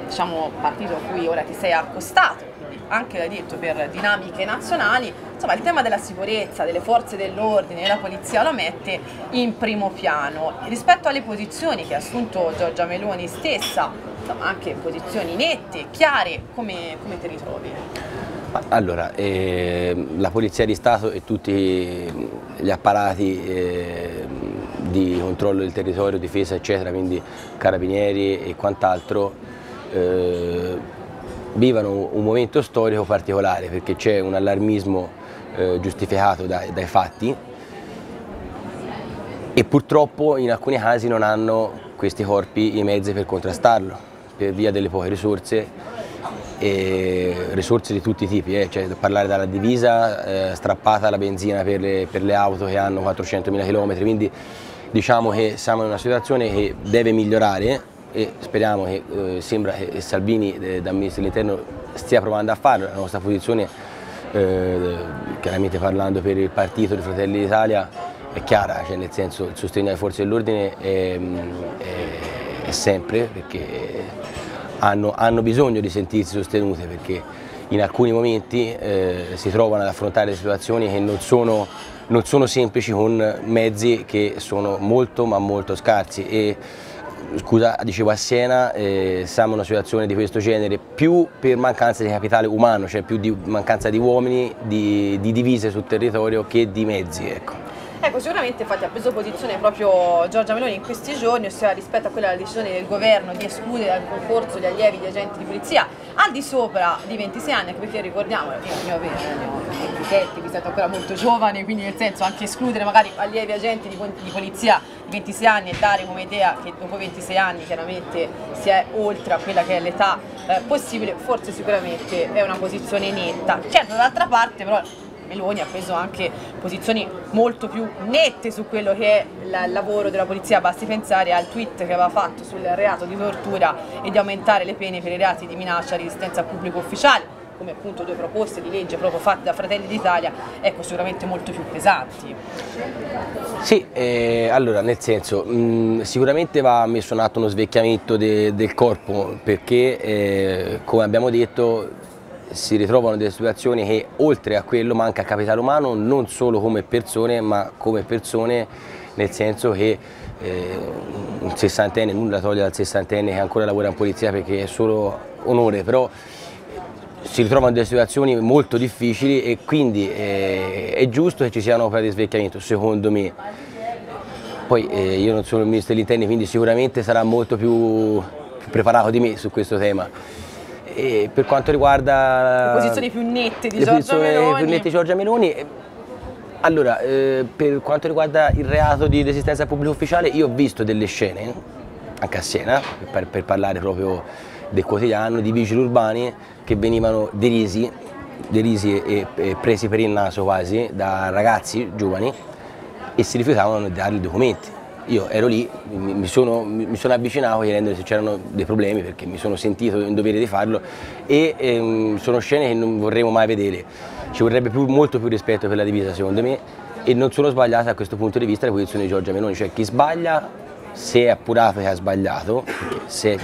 A: diciamo partito a cui ora ti sei accostato, quindi anche l'hai detto per dinamiche nazionali, insomma il tema della sicurezza, delle forze dell'ordine e la polizia lo mette in primo piano. Rispetto alle posizioni che ha assunto Giorgia Meloni stessa, insomma anche posizioni nette, chiare, come, come ti ritrovi?
O: Allora, eh, la Polizia di Stato e tutti gli apparati eh, di controllo del territorio, difesa eccetera, quindi carabinieri e quant'altro, eh, vivono un momento storico particolare perché c'è un allarmismo eh, giustificato dai, dai fatti. E purtroppo in alcuni casi non hanno questi corpi i mezzi per contrastarlo per via delle poche risorse risorse di tutti i tipi, eh, cioè parlare dalla divisa eh, strappata alla benzina per le, per le auto che hanno 400.000 km, quindi diciamo che siamo in una situazione che deve migliorare e speriamo che eh, sembra che Salvini eh, da Ministro dell'Interno stia provando a farlo, la nostra posizione eh, chiaramente parlando per il partito di Fratelli d'Italia è chiara, cioè nel senso il sostegno alle forze dell'ordine è, è- è sempre perché hanno, hanno bisogno di sentirsi sostenute perché in alcuni momenti eh, si trovano ad affrontare situazioni che non sono, non sono semplici con mezzi che sono molto ma molto scarsi e scusa, dicevo a Siena eh, siamo in una situazione di questo genere più per mancanza di capitale umano, cioè più di mancanza di uomini, di, di divise sul territorio che di mezzi. Ecco.
A: Ecco, sicuramente infatti ha preso posizione proprio Giorgia Meloni in questi giorni, ossia rispetto a quella decisione del governo di escludere dal concorso gli allievi di agenti di polizia al di sopra di 26 anni, anche perché ricordiamo, io ne ho Enrichetti, vi siete ancora molto giovani, quindi nel senso anche escludere magari allievi agenti di, di polizia di 26 anni e dare come idea che dopo 26 anni chiaramente si è oltre a quella che è l'età eh, possibile, forse sicuramente è una posizione netta. Certo, dall'altra parte però Meloni ha preso anche posizioni molto più nette su quello che è il lavoro della polizia, basti pensare al tweet che aveva fatto sul reato di tortura e di aumentare le pene per i reati di minaccia e resistenza al pubblico ufficiale come appunto due proposte di legge proprio fatte da Fratelli d'Italia, ecco sicuramente molto più pesanti.
O: Sì, eh, allora nel senso mh, sicuramente va messo in atto uno svecchiamento de, del corpo perché eh, come abbiamo detto si ritrovano delle situazioni che oltre a quello manca capitale umano non solo come persone ma come persone nel senso che eh, un sessantenne, nulla toglie dal sessantenne che ancora lavora in polizia perché è solo onore, però si ritrovano delle situazioni molto difficili e quindi eh, è giusto che ci siano opere di svecchiamento, secondo me. Poi eh, io non sono il ministro degli interni, quindi sicuramente sarà molto più, più preparato di me su questo tema. E per quanto riguarda...
A: Le posizioni più nette di Giorgia Meloni.
O: più nette di Giorgia Meloni eh, allora, eh, per quanto riguarda il reato di resistenza pubblico ufficiale, io ho visto delle scene, anche a Siena, per, per parlare proprio del quotidiano, di vigili urbani che venivano derisi, derisi e, e, presi per il naso quasi da ragazzi giovani e si rifiutavano di dare i documenti. Io ero lì, mi sono, mi sono avvicinato chiedendo se c'erano dei problemi perché mi sono sentito in dovere di farlo e ehm, sono scene che non vorremmo mai vedere. Ci vorrebbe più, molto più rispetto per la divisa secondo me e non sono sbagliate a questo punto di vista le posizioni di Giorgia Meloni, cioè chi sbaglia se è appurato che ha sbagliato, se è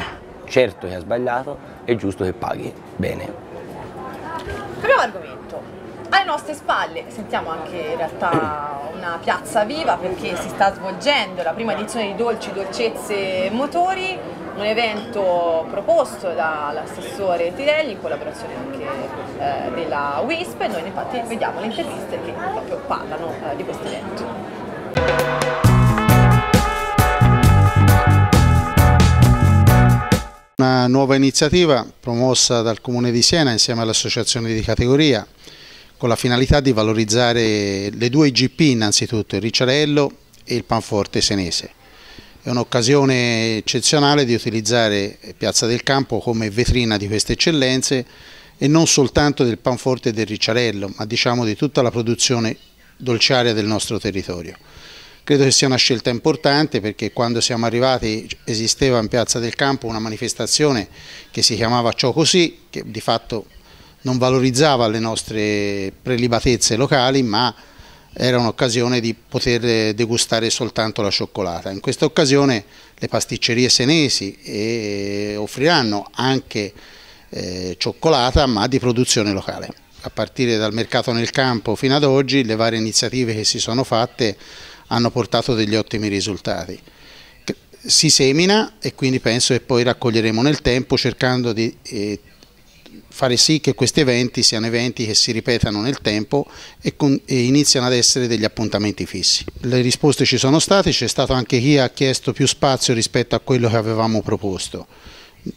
O: certo che ha sbagliato, è giusto che paghi bene.
A: Primo argomento. Alle nostre spalle sentiamo anche in realtà una piazza viva perché si sta svolgendo la prima edizione di Dolci, Dolcezze Motori, un evento proposto dall'assessore Tirelli in collaborazione anche eh, della WISP e noi infatti vediamo le interviste che proprio parlano eh, di questo evento.
Q: Una nuova iniziativa promossa dal Comune di Siena insieme alle associazioni di categoria con la finalità di valorizzare le due IGP innanzitutto, il Ricciarello e il Panforte Senese. È un'occasione eccezionale di utilizzare Piazza del Campo come vetrina di queste eccellenze e non soltanto del Panforte e del Ricciarello, ma diciamo di tutta la produzione dolciaria del nostro territorio. Credo che sia una scelta importante perché quando siamo arrivati esisteva in Piazza del Campo una manifestazione che si chiamava Ciò Così, che di fatto non valorizzava le nostre prelibatezze locali, ma era un'occasione di poter degustare soltanto la cioccolata. In questa occasione le pasticcerie senesi eh, offriranno anche eh, cioccolata, ma di produzione locale. A partire dal mercato nel campo fino ad oggi le varie iniziative che si sono fatte hanno portato degli ottimi risultati. Si semina e quindi penso che poi raccoglieremo nel tempo cercando di eh, fare sì che questi eventi siano eventi che si ripetano nel tempo e, con, e, iniziano ad essere degli appuntamenti fissi. Le risposte ci sono state, c'è stato anche chi ha chiesto più spazio rispetto a quello che avevamo proposto.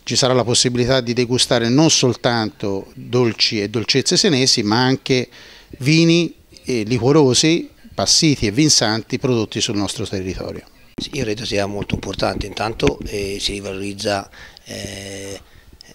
Q: Ci sarà la possibilità di degustare non soltanto dolci e dolcezze senesi, ma anche vini e liquorosi passiti e vinsanti prodotti sul nostro territorio.
R: Io credo sia molto importante, intanto eh, si rivalorizza eh,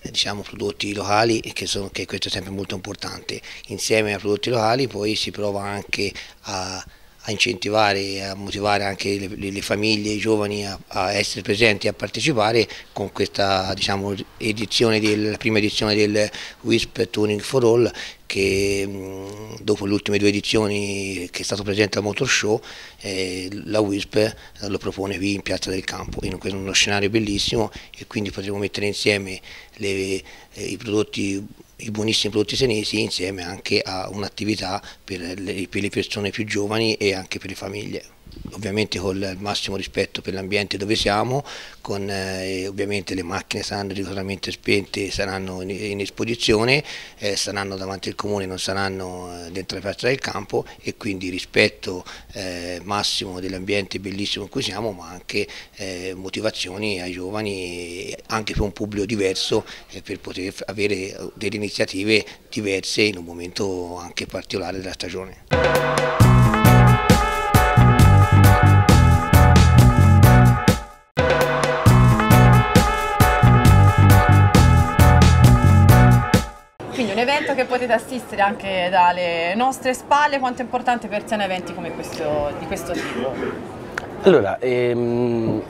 R: diciamo, prodotti locali che, sono, che questo è sempre molto importante, insieme ai prodotti locali poi si prova anche a incentivare e a motivare anche le, le, famiglie, i giovani a, a, essere presenti e a partecipare con questa diciamo, edizione del, prima edizione del WISP Tuning for All che mh, dopo le ultime due edizioni che è stato presente al Motor Show eh, la WISP lo propone qui in Piazza del Campo, in uno scenario bellissimo e quindi potremo mettere insieme le, eh, i prodotti i buonissimi prodotti senesi insieme anche a un'attività per, le persone più giovani e anche per le famiglie. Ovviamente con il massimo rispetto per l'ambiente dove siamo, con eh, ovviamente le macchine saranno rigorosamente spente, saranno in, in esposizione, eh, saranno davanti al comune, non saranno eh, dentro le piazze del campo e quindi rispetto eh, massimo dell'ambiente bellissimo in cui siamo, ma anche eh, motivazioni ai giovani, anche per un pubblico diverso, eh, per poter avere delle iniziative diverse in un momento anche particolare della stagione.
A: Evento che potete assistere anche dalle nostre spalle, quanto è importante per te un evento come questo, di questo tipo?
O: Allora, ehm,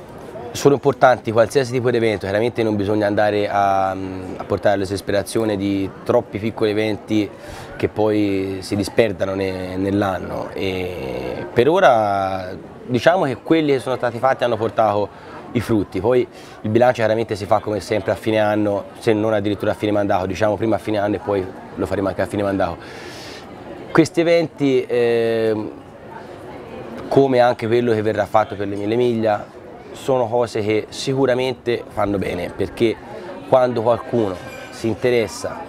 O: sono importanti qualsiasi tipo di evento, chiaramente non bisogna andare a, a portare all'esasperazione di troppi piccoli eventi che poi si disperdano ne, nell'anno per ora diciamo che quelli che sono stati fatti hanno portato i frutti, poi il bilancio chiaramente si fa come sempre a fine anno, se non addirittura a fine mandato, diciamo prima a fine anno e poi lo faremo anche a fine mandato. Questi eventi, eh, come anche quello che verrà fatto per le mille miglia, sono cose che sicuramente fanno bene, perché quando qualcuno si interessa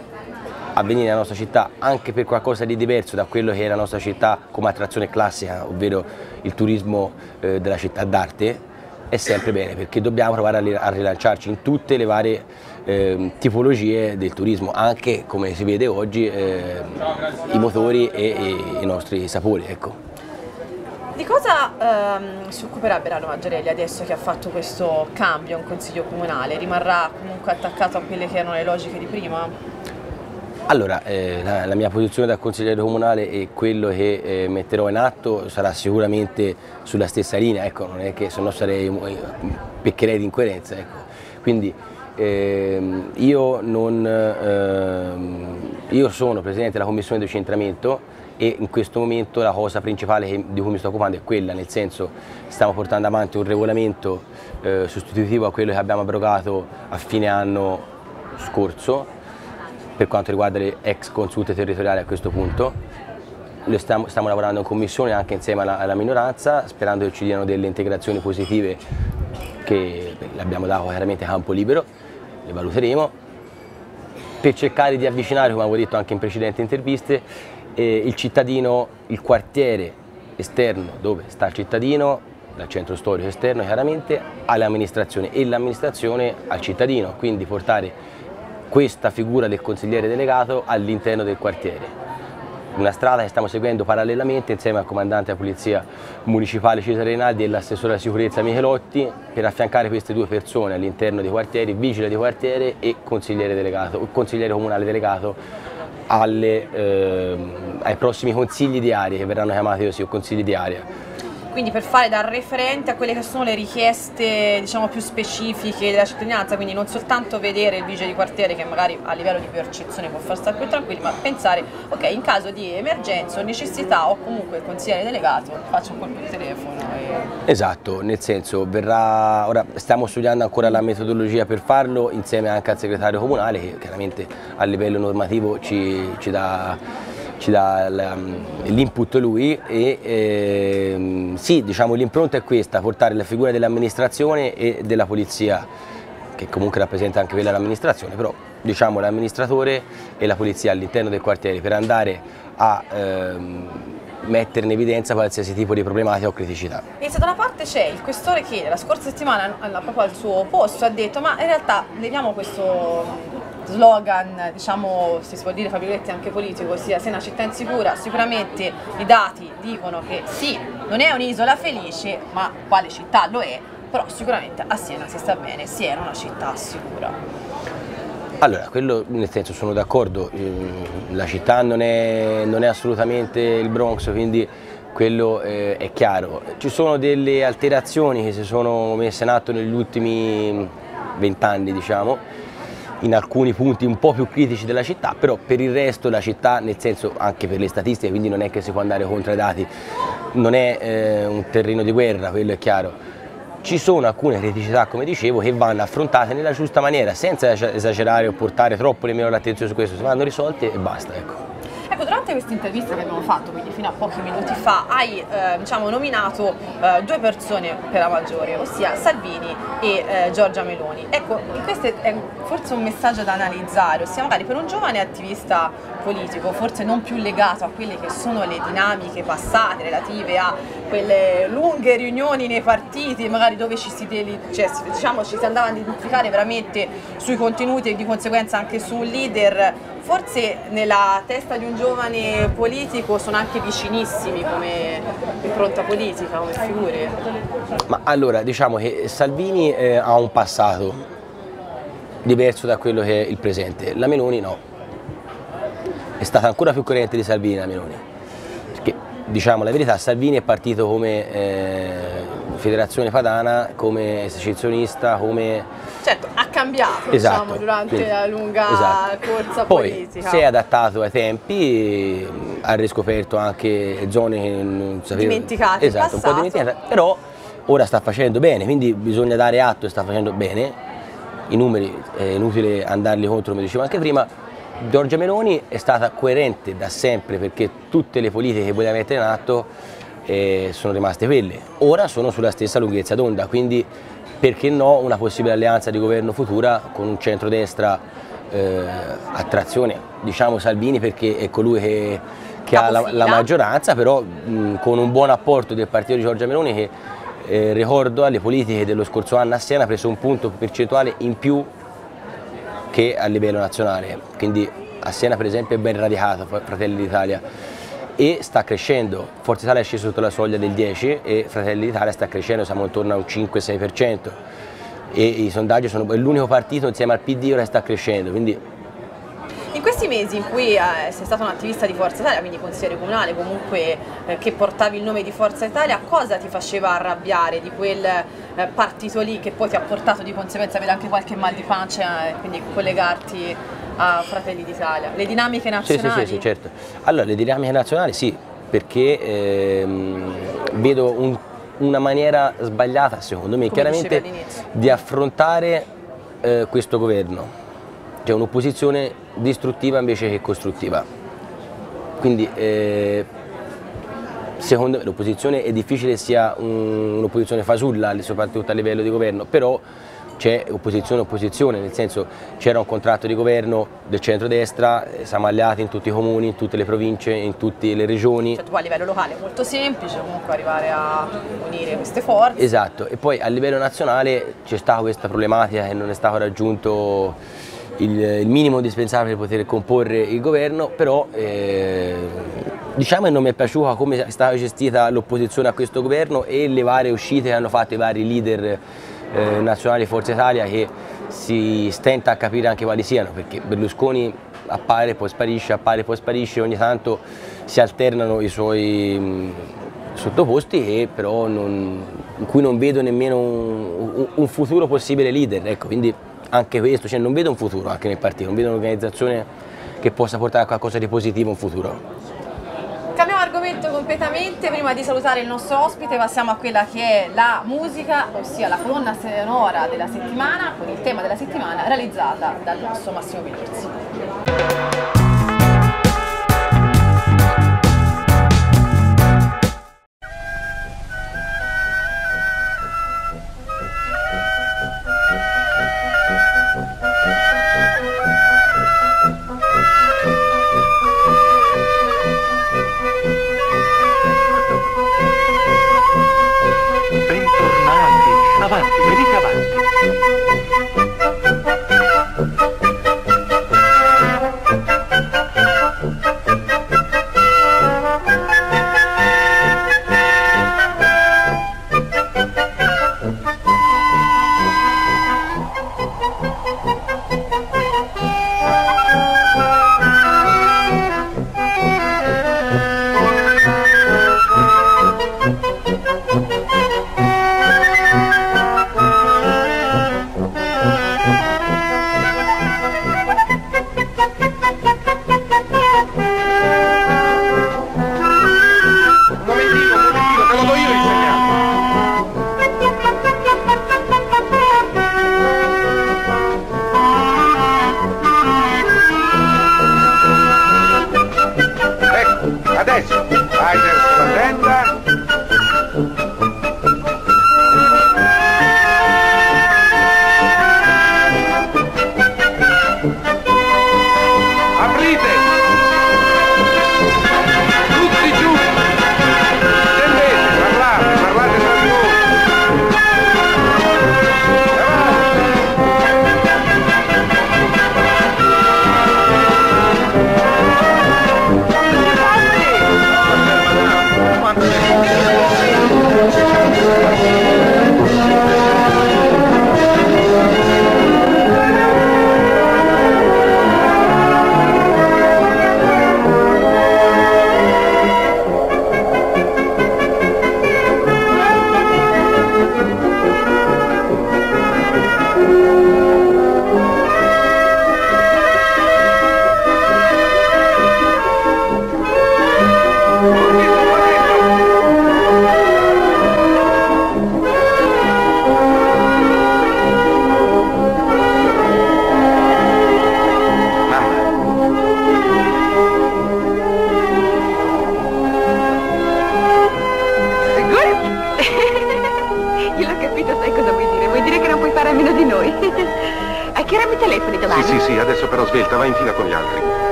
O: a venire nella nostra città anche per qualcosa di diverso da quello che è la nostra città come attrazione classica, ovvero il turismo eh, della città d'arte, è sempre bene perché dobbiamo provare a rilanciarci in tutte le varie eh, tipologie del turismo, anche come si vede oggi eh, i motori e, e, i nostri sapori. Ecco.
A: Di cosa ehm, si occuperà Berano Maggiorelli adesso che ha fatto questo cambio in Consiglio Comunale? Rimarrà comunque attaccato a quelle che erano le logiche di prima?
O: Allora, eh, la, la, mia posizione da consigliere comunale e quello che eh, metterò in atto sarà sicuramente sulla stessa linea, ecco, non è che se no sarei, peccherei di incoerenza. Ecco. Quindi ehm, io, non, ehm, io sono Presidente della Commissione di decentramento e in questo momento la cosa principale che, di cui mi sto occupando è quella, nel senso stiamo portando avanti un regolamento eh, sostitutivo a quello che abbiamo abrogato a fine anno scorso per quanto riguarda le ex consulte territoriali a questo punto. Stiamo, stiamo, lavorando in commissione anche insieme alla, alla, minoranza, sperando che ci diano delle integrazioni positive che le abbiamo dato chiaramente a campo libero, le valuteremo, per cercare di avvicinare, come avevo detto anche in precedenti interviste, eh, il cittadino, il quartiere esterno dove sta il cittadino, dal centro storico esterno chiaramente, all'amministrazione e l'amministrazione al cittadino, quindi portare questa figura del consigliere delegato all'interno del quartiere. Una strada che stiamo seguendo parallelamente insieme al comandante della polizia municipale Cesare Rinaldi e l'assessore alla sicurezza Michelotti per affiancare queste due persone all'interno dei quartieri, vigile di quartiere e consigliere, delegato, consigliere comunale delegato alle, eh, ai prossimi consigli di area che verranno chiamati così o consigli di area
A: quindi per fare da referente a quelle che sono le richieste diciamo, più specifiche della cittadinanza, quindi non soltanto vedere il vigile di quartiere che magari a livello di percezione può far stare più tranquilli, ma pensare, ok, in caso di emergenza o necessità o comunque il consigliere delegato, faccio un colpo di telefono. E...
O: Esatto, nel senso, verrà, ora stiamo studiando ancora la metodologia per farlo insieme anche al segretario comunale che chiaramente a livello normativo ci, ci dà ci dà l'input lui e eh, sì, diciamo l'impronta è questa, portare la figura dell'amministrazione e della polizia, che comunque rappresenta anche quella dell'amministrazione, però diciamo l'amministratore e la polizia all'interno del quartiere per andare a ehm, mettere in evidenza qualsiasi tipo di problematica o criticità.
A: Se da una parte c'è il questore che la scorsa settimana proprio al suo posto ha detto ma in realtà leviamo questo slogan, diciamo, si può dire, fra anche politico, sia se una città insicura, sicuramente i dati dicono che sì, non è un'isola felice, ma quale città lo è, però sicuramente a Siena si sta bene, Siena è una città sicura.
O: Allora, quello nel senso sono d'accordo, ehm, la città non è, non è, assolutamente il Bronx, quindi quello eh, è chiaro. Ci sono delle alterazioni che si sono messe in atto negli ultimi vent'anni, diciamo, in alcuni punti un po' più critici della città, però per il resto la città, nel senso anche per le statistiche, quindi non è che si può andare contro i dati, non è eh, un terreno di guerra, quello è chiaro. Ci sono alcune criticità, come dicevo, che vanno affrontate nella giusta maniera, senza esagerare o portare troppo nemmeno l'attenzione su questo, si vanno risolte e basta. Ecco.
A: Ecco, durante durante questa intervista che abbiamo fatto, quindi fino a pochi minuti fa, hai eh, diciamo, nominato eh, due persone per la maggiore, ossia Salvini e eh, Giorgia Meloni. Ecco, questo è forse un messaggio da analizzare, ossia magari per un giovane attivista politico, forse non più legato a quelle che sono le dinamiche passate relative a quelle lunghe riunioni nei partiti, magari dove ci si, deli, cioè, diciamo, ci si andava a identificare veramente sui contenuti e di conseguenza anche sul leader, forse nella testa di un giovane politico sono anche vicinissimi come impronta politica, come figure.
O: Ma allora diciamo che Salvini eh, ha un passato diverso da quello che è il presente, la Meloni no, è stata ancora più coerente di Salvini la Meloni, perché diciamo la verità Salvini è partito come eh, federazione padana, come secessionista, come...
A: Certo, cambiato
O: esatto,
A: diciamo, durante
O: quindi,
A: la lunga
O: esatto.
A: corsa
O: Poi
A: politica.
O: si è adattato ai tempi, ha riscoperto anche zone che non sapeva...
A: Dimenticate
O: Esatto, un po' dimenticate, però ora sta facendo bene, quindi bisogna dare atto e sta facendo bene. I numeri è inutile andarli contro, come dicevo anche prima, Giorgia Meloni è stata coerente da sempre perché tutte le politiche che voleva mettere in atto eh, sono rimaste quelle. Ora sono sulla stessa lunghezza d'onda, quindi perché no una possibile alleanza di governo futura con un centrodestra eh, a trazione, diciamo Salvini perché è colui che, che ha la, la, maggioranza, però mh, con un buon apporto del partito di Giorgia Meloni che eh, ricordo alle politiche dello scorso anno a Siena ha preso un punto percentuale in più che a livello nazionale, quindi a Siena per esempio è ben radicato Fratelli d'Italia e sta crescendo, Forza Italia è sceso sotto la soglia del 10 e Fratelli d'Italia sta crescendo, siamo intorno a un 5-6% e i sondaggi sono l'unico partito insieme al PD ora sta crescendo, quindi
A: in questi mesi in cui eh, sei stato un attivista di Forza Italia, quindi consigliere comunale, comunque eh, che portavi il nome di Forza Italia, cosa ti faceva arrabbiare di quel eh, partito lì che poi ti ha portato di conseguenza avere anche qualche mal di pancia e quindi collegarti a Fratelli d'Italia? Le dinamiche nazionali?
O: Sì, sì, sì, sì, certo. Allora, le dinamiche nazionali sì, perché ehm, vedo un, una maniera sbagliata, secondo me,
A: Come
O: chiaramente di affrontare eh, questo governo cioè un'opposizione distruttiva invece che costruttiva. Quindi eh, secondo me l'opposizione è difficile sia un'opposizione fasulla, soprattutto a livello di governo, però c'è opposizione opposizione, nel senso c'era un contratto di governo del centrodestra, siamo alleati in tutti i comuni, in tutte le province, in tutte le regioni.
A: Cioè tu a livello locale è molto semplice comunque arrivare a unire queste forze.
O: Esatto, e poi a livello nazionale c'è stata questa problematica che non è stato raggiunto il, il, minimo indispensabile per poter comporre il governo, però eh, diciamo che non mi è piaciuta come è stata gestita l'opposizione a questo governo e le varie uscite che hanno fatto i vari leader eh, nazionali Forza Italia che si stenta a capire anche quali siano, perché Berlusconi appare poi sparisce, appare poi sparisce, ogni tanto si alternano i suoi mh, sottoposti e però non, in cui non vedo nemmeno un, un futuro possibile leader, ecco, quindi anche questo, cioè non vedo un futuro anche nel partito, non vedo un'organizzazione che possa portare a qualcosa di positivo in futuro.
A: Cambiamo argomento completamente, prima di salutare il nostro ospite passiamo a quella che è la musica, ossia la colonna sonora della settimana, con il tema della settimana realizzata dal nostro Massimo Pilorzi.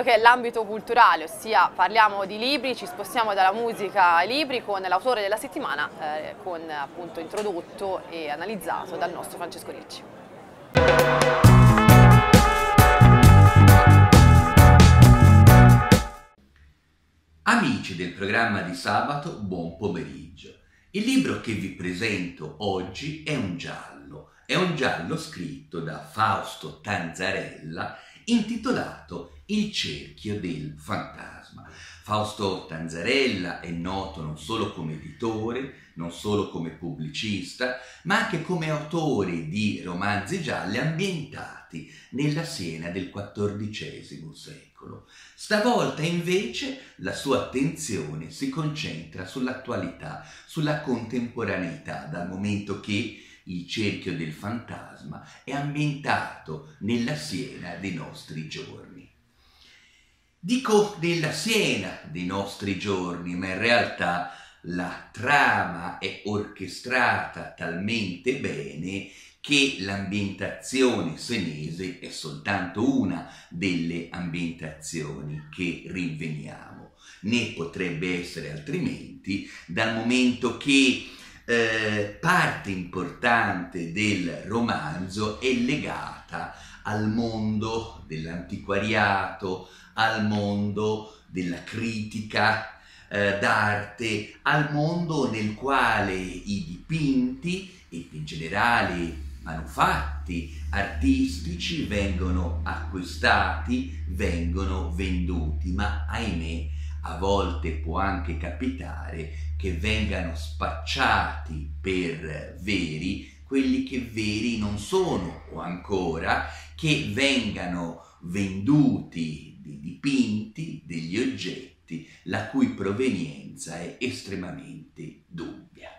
A: Quello che è l'ambito culturale, ossia parliamo di libri, ci spostiamo dalla musica ai libri con l'autore della settimana, eh, con appunto introdotto e analizzato dal nostro Francesco Ricci.
B: Amici del programma di sabato, buon pomeriggio. Il libro che vi presento oggi è un giallo, è un giallo scritto da Fausto Tanzarella intitolato Il cerchio del fantasma. Fausto Tanzarella è noto non solo come editore, non solo come pubblicista, ma anche come autore di romanzi gialli ambientati nella Siena del XIV secolo. Stavolta invece la sua attenzione si concentra sull'attualità, sulla contemporaneità, dal momento che il cerchio del fantasma è ambientato nella Siena dei nostri giorni. Dico nella Siena dei nostri giorni, ma in realtà la trama è orchestrata talmente bene che l'ambientazione senese è soltanto una delle ambientazioni che rinveniamo. Né potrebbe essere altrimenti dal momento che eh, parte importante del romanzo è legata al mondo dell'antiquariato, al mondo della critica, eh, d'arte, al mondo nel quale i dipinti e in generale manufatti artistici vengono acquistati, vengono venduti, ma ahimè a volte può anche capitare che vengano spacciati per veri quelli che veri non sono o ancora che vengano venduti dei dipinti, degli oggetti la cui provenienza è estremamente dubbia.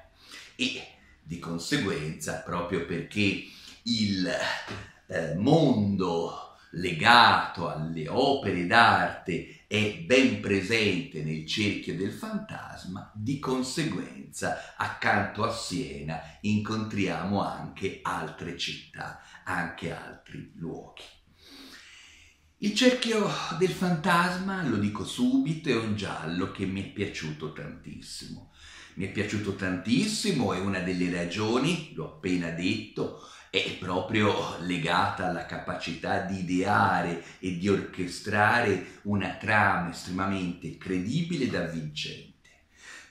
B: E di conseguenza, proprio perché il eh, mondo legato alle opere d'arte è ben presente nel cerchio del fantasma, di conseguenza accanto a Siena incontriamo anche altre città, anche altri luoghi. Il cerchio del fantasma, lo dico subito, è un giallo che mi è piaciuto tantissimo. Mi è piaciuto tantissimo, è una delle ragioni, l'ho appena detto, è proprio legata alla capacità di ideare e di orchestrare una trama estremamente credibile ed avvincente.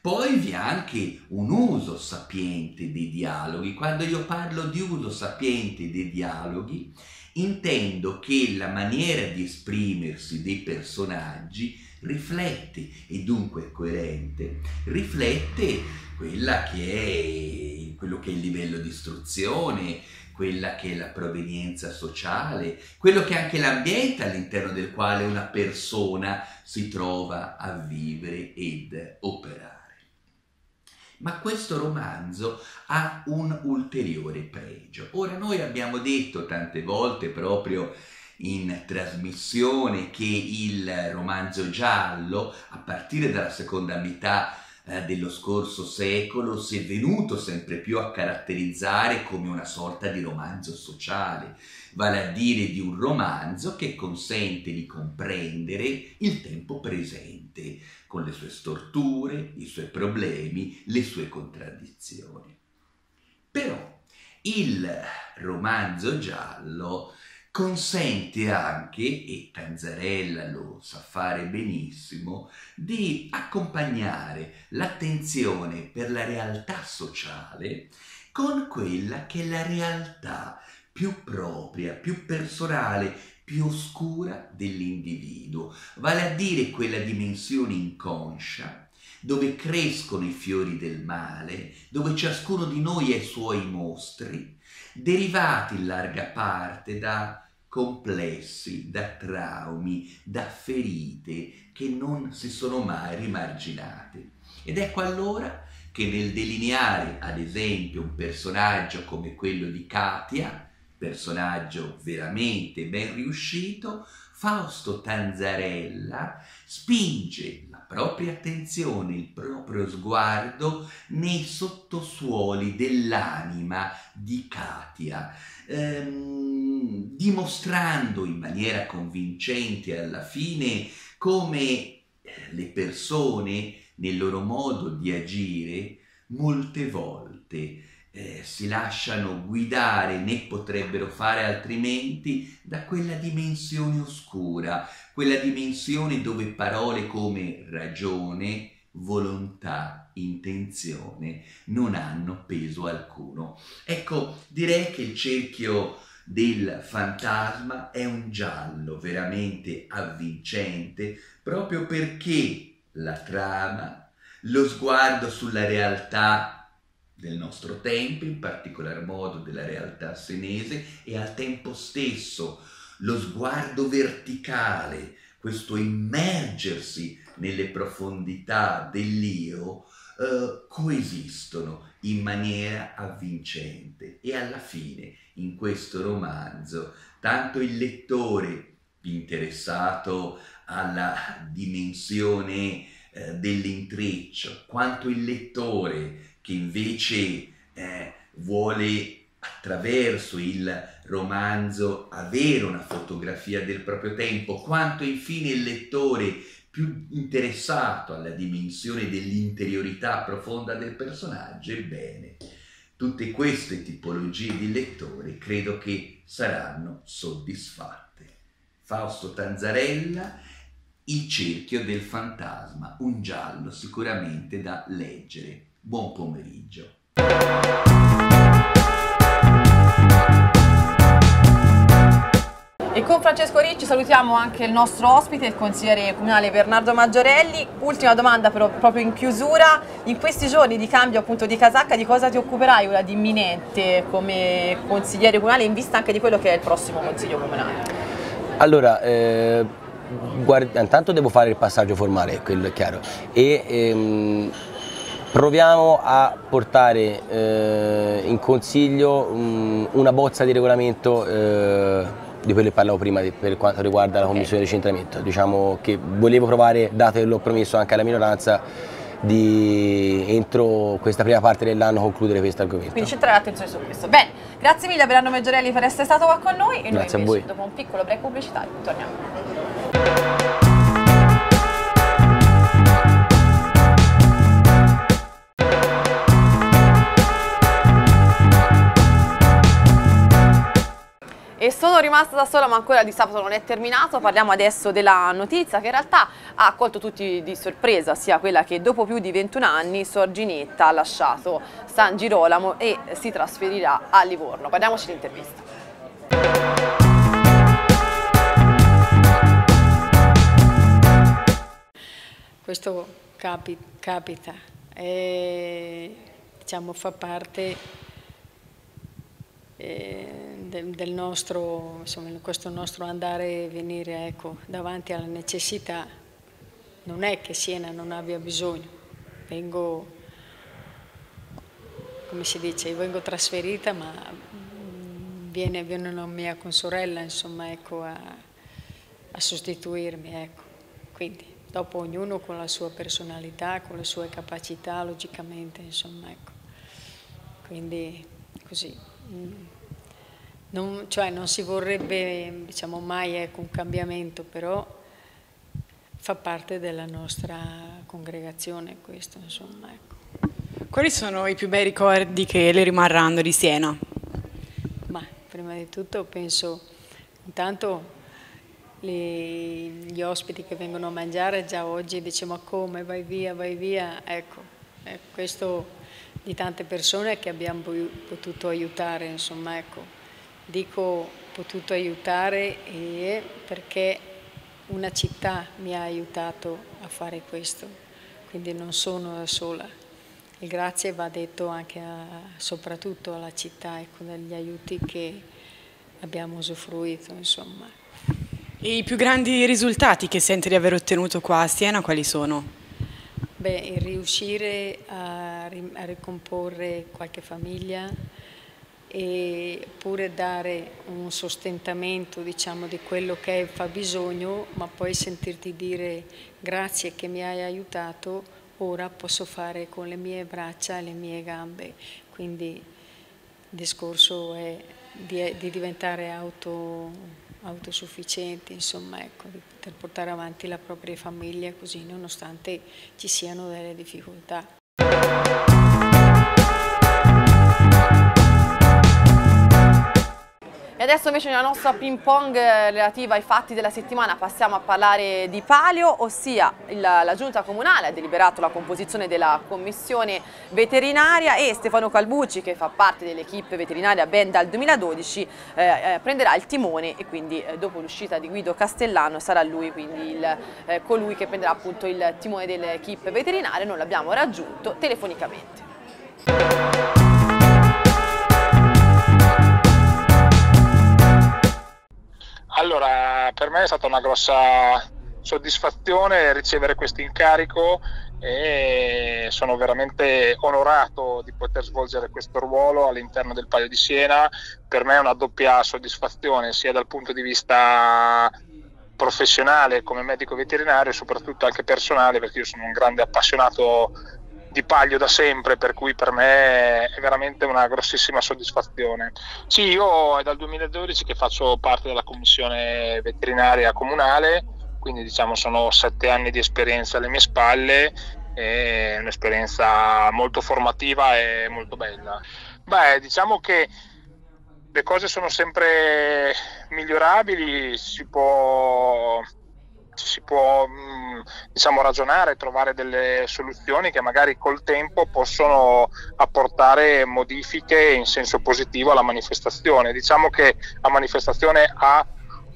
B: Poi vi è anche un uso sapiente dei dialoghi. Quando io parlo di uso sapiente dei dialoghi, intendo che la maniera di esprimersi dei personaggi riflette e dunque è coerente, riflette quella che è, quello che è il livello di istruzione, quella che è la provenienza sociale, quello che è anche l'ambiente all'interno del quale una persona si trova a vivere ed operare. Ma questo romanzo ha un ulteriore pregio. Ora noi abbiamo detto tante volte proprio in trasmissione che il romanzo giallo, a partire dalla seconda metà dello scorso secolo, si è venuto sempre più a caratterizzare come una sorta di romanzo sociale, vale a dire di un romanzo che consente di comprendere il tempo presente, con le sue storture, i suoi problemi, le sue contraddizioni. Però il romanzo giallo consente anche, e Tanzarella lo sa fare benissimo, di accompagnare l'attenzione per la realtà sociale con quella che è la realtà più propria, più personale, più oscura dell'individuo, vale a dire quella dimensione inconscia dove crescono i fiori del male, dove ciascuno di noi ha i suoi mostri, derivati in larga parte da complessi, da traumi, da ferite che non si sono mai rimarginate. Ed ecco allora che nel delineare, ad esempio, un personaggio come quello di Katia, personaggio veramente ben riuscito, Fausto Tanzarella spinge propria attenzione, il proprio sguardo nei sottosuoli dell'anima di Katia, ehm, dimostrando in maniera convincente alla fine come eh, le persone nel loro modo di agire molte volte eh, si lasciano guidare né potrebbero fare altrimenti da quella dimensione oscura, quella dimensione dove parole come ragione, volontà, intenzione non hanno peso alcuno. Ecco, direi che il cerchio del fantasma è un giallo veramente avvincente proprio perché la trama, lo sguardo sulla realtà del nostro tempo, in particolar modo della realtà senese, e al tempo stesso lo sguardo verticale, questo immergersi nelle profondità dell'io, eh, coesistono in maniera avvincente. E alla fine in questo romanzo tanto il lettore interessato alla dimensione eh, dell'intreccio quanto il lettore che invece eh, vuole attraverso il romanzo avere una fotografia del proprio tempo, quanto infine il lettore più interessato alla dimensione dell'interiorità profonda del personaggio, ebbene, tutte queste tipologie di lettori credo che saranno soddisfatte. Fausto Tanzarella
S: Il cerchio del fantasma, un giallo sicuramente da leggere. Buon pomeriggio.
A: E con Francesco Ricci salutiamo anche il nostro ospite, il consigliere comunale Bernardo Maggiorelli. Ultima domanda però proprio in chiusura, in questi giorni di cambio appunto di casacca di cosa ti occuperai ora di imminente come consigliere comunale in vista anche di quello che è il prossimo consiglio comunale?
O: Allora, eh, guarda, intanto devo fare il passaggio formale, quello è chiaro, e ehm, proviamo a portare eh, in consiglio um, una bozza di regolamento eh, di quello che parlavo prima di, per quanto riguarda la commissione di decentramento. Diciamo che volevo provare, dato che l'ho promesso anche alla minoranza, di entro questa prima parte dell'anno concludere questo argomento.
A: Quindi centrare l'attenzione su questo. Bene, grazie mille Bernardo Maggiorelli per essere stato qua con noi e
O: Grazie
A: noi
O: a
A: invece
O: voi.
A: dopo un piccolo break pubblicitario torniamo. E sono rimasta da sola ma ancora di sabato non è terminato, parliamo adesso della notizia che in realtà ha colto tutti di sorpresa, sia quella che dopo più di 21 anni Sorginetta ha lasciato San Girolamo e si trasferirà a Livorno. Guardiamoci l'intervista.
T: Questo capi- capita e diciamo, fa parte eh, del, del nostro, insomma, questo nostro andare e venire ecco, davanti alla necessità. Non è che Siena non abbia bisogno, vengo, come si dice, vengo trasferita ma viene, viene una mia consorella insomma, ecco, a, a sostituirmi. Ecco. Quindi dopo ognuno con la sua personalità, con le sue capacità, logicamente, insomma, ecco. Quindi così. Mm, Non, cioè non si vorrebbe, diciamo, mai ecco, un cambiamento, però fa parte della nostra congregazione questo, insomma, ecco.
U: Quali sono i più bei ricordi che le rimarranno di Siena?
T: Ma prima di tutto penso, intanto le- gli ospiti che vengono a mangiare già oggi dice ma come vai via, vai via, ecco, eh, questo di tante persone che abbiamo potuto aiutare, insomma, ecco, dico potuto aiutare e perché una città mi ha aiutato a fare questo, quindi non sono da sola. Il grazie va detto anche a- soprattutto alla città, ecco, degli aiuti che abbiamo usufruito, insomma.
U: E i più grandi risultati che sente di aver ottenuto qua a Siena quali sono?
T: Beh, il riuscire a, a ricomporre qualche famiglia e pure dare un sostentamento, diciamo, di quello che fa bisogno, ma poi sentirti dire grazie che mi hai aiutato, ora posso fare con le mie braccia e le mie gambe. Quindi il discorso è di, di diventare auto, autosufficienti, insomma, ecco, di poter portare avanti la propria famiglia così, nonostante ci siano delle difficoltà.
A: E adesso invece nella nostra ping pong eh, relativa ai fatti della settimana passiamo a parlare di palio, ossia il- la giunta comunale ha deliberato la composizione della commissione veterinaria e Stefano Calbucci che fa parte dell'equipe veterinaria ben dal 2012 eh, eh, prenderà il timone e quindi eh, dopo l'uscita di Guido Castellano sarà lui quindi il, eh, colui che prenderà appunto il timone dell'equipe veterinaria, noi l'abbiamo raggiunto telefonicamente.
V: Allora, per me è stata una grossa soddisfazione ricevere questo incarico e sono veramente onorato di poter svolgere questo ruolo all'interno del Palio di Siena. Per me è una doppia soddisfazione, sia dal punto di vista professionale come medico veterinario e soprattutto anche personale, perché io sono un grande appassionato di Paglio da sempre, per cui per me è veramente una grossissima soddisfazione. Sì, io è dal 2012 che faccio parte della commissione veterinaria comunale, quindi diciamo sono sette anni di esperienza alle mie spalle, è un'esperienza molto formativa e molto bella. Beh, diciamo che le cose sono sempre migliorabili, si può si può mh, diciamo, ragionare, trovare delle soluzioni che magari col tempo possono apportare modifiche in senso positivo alla manifestazione. Diciamo che la manifestazione ha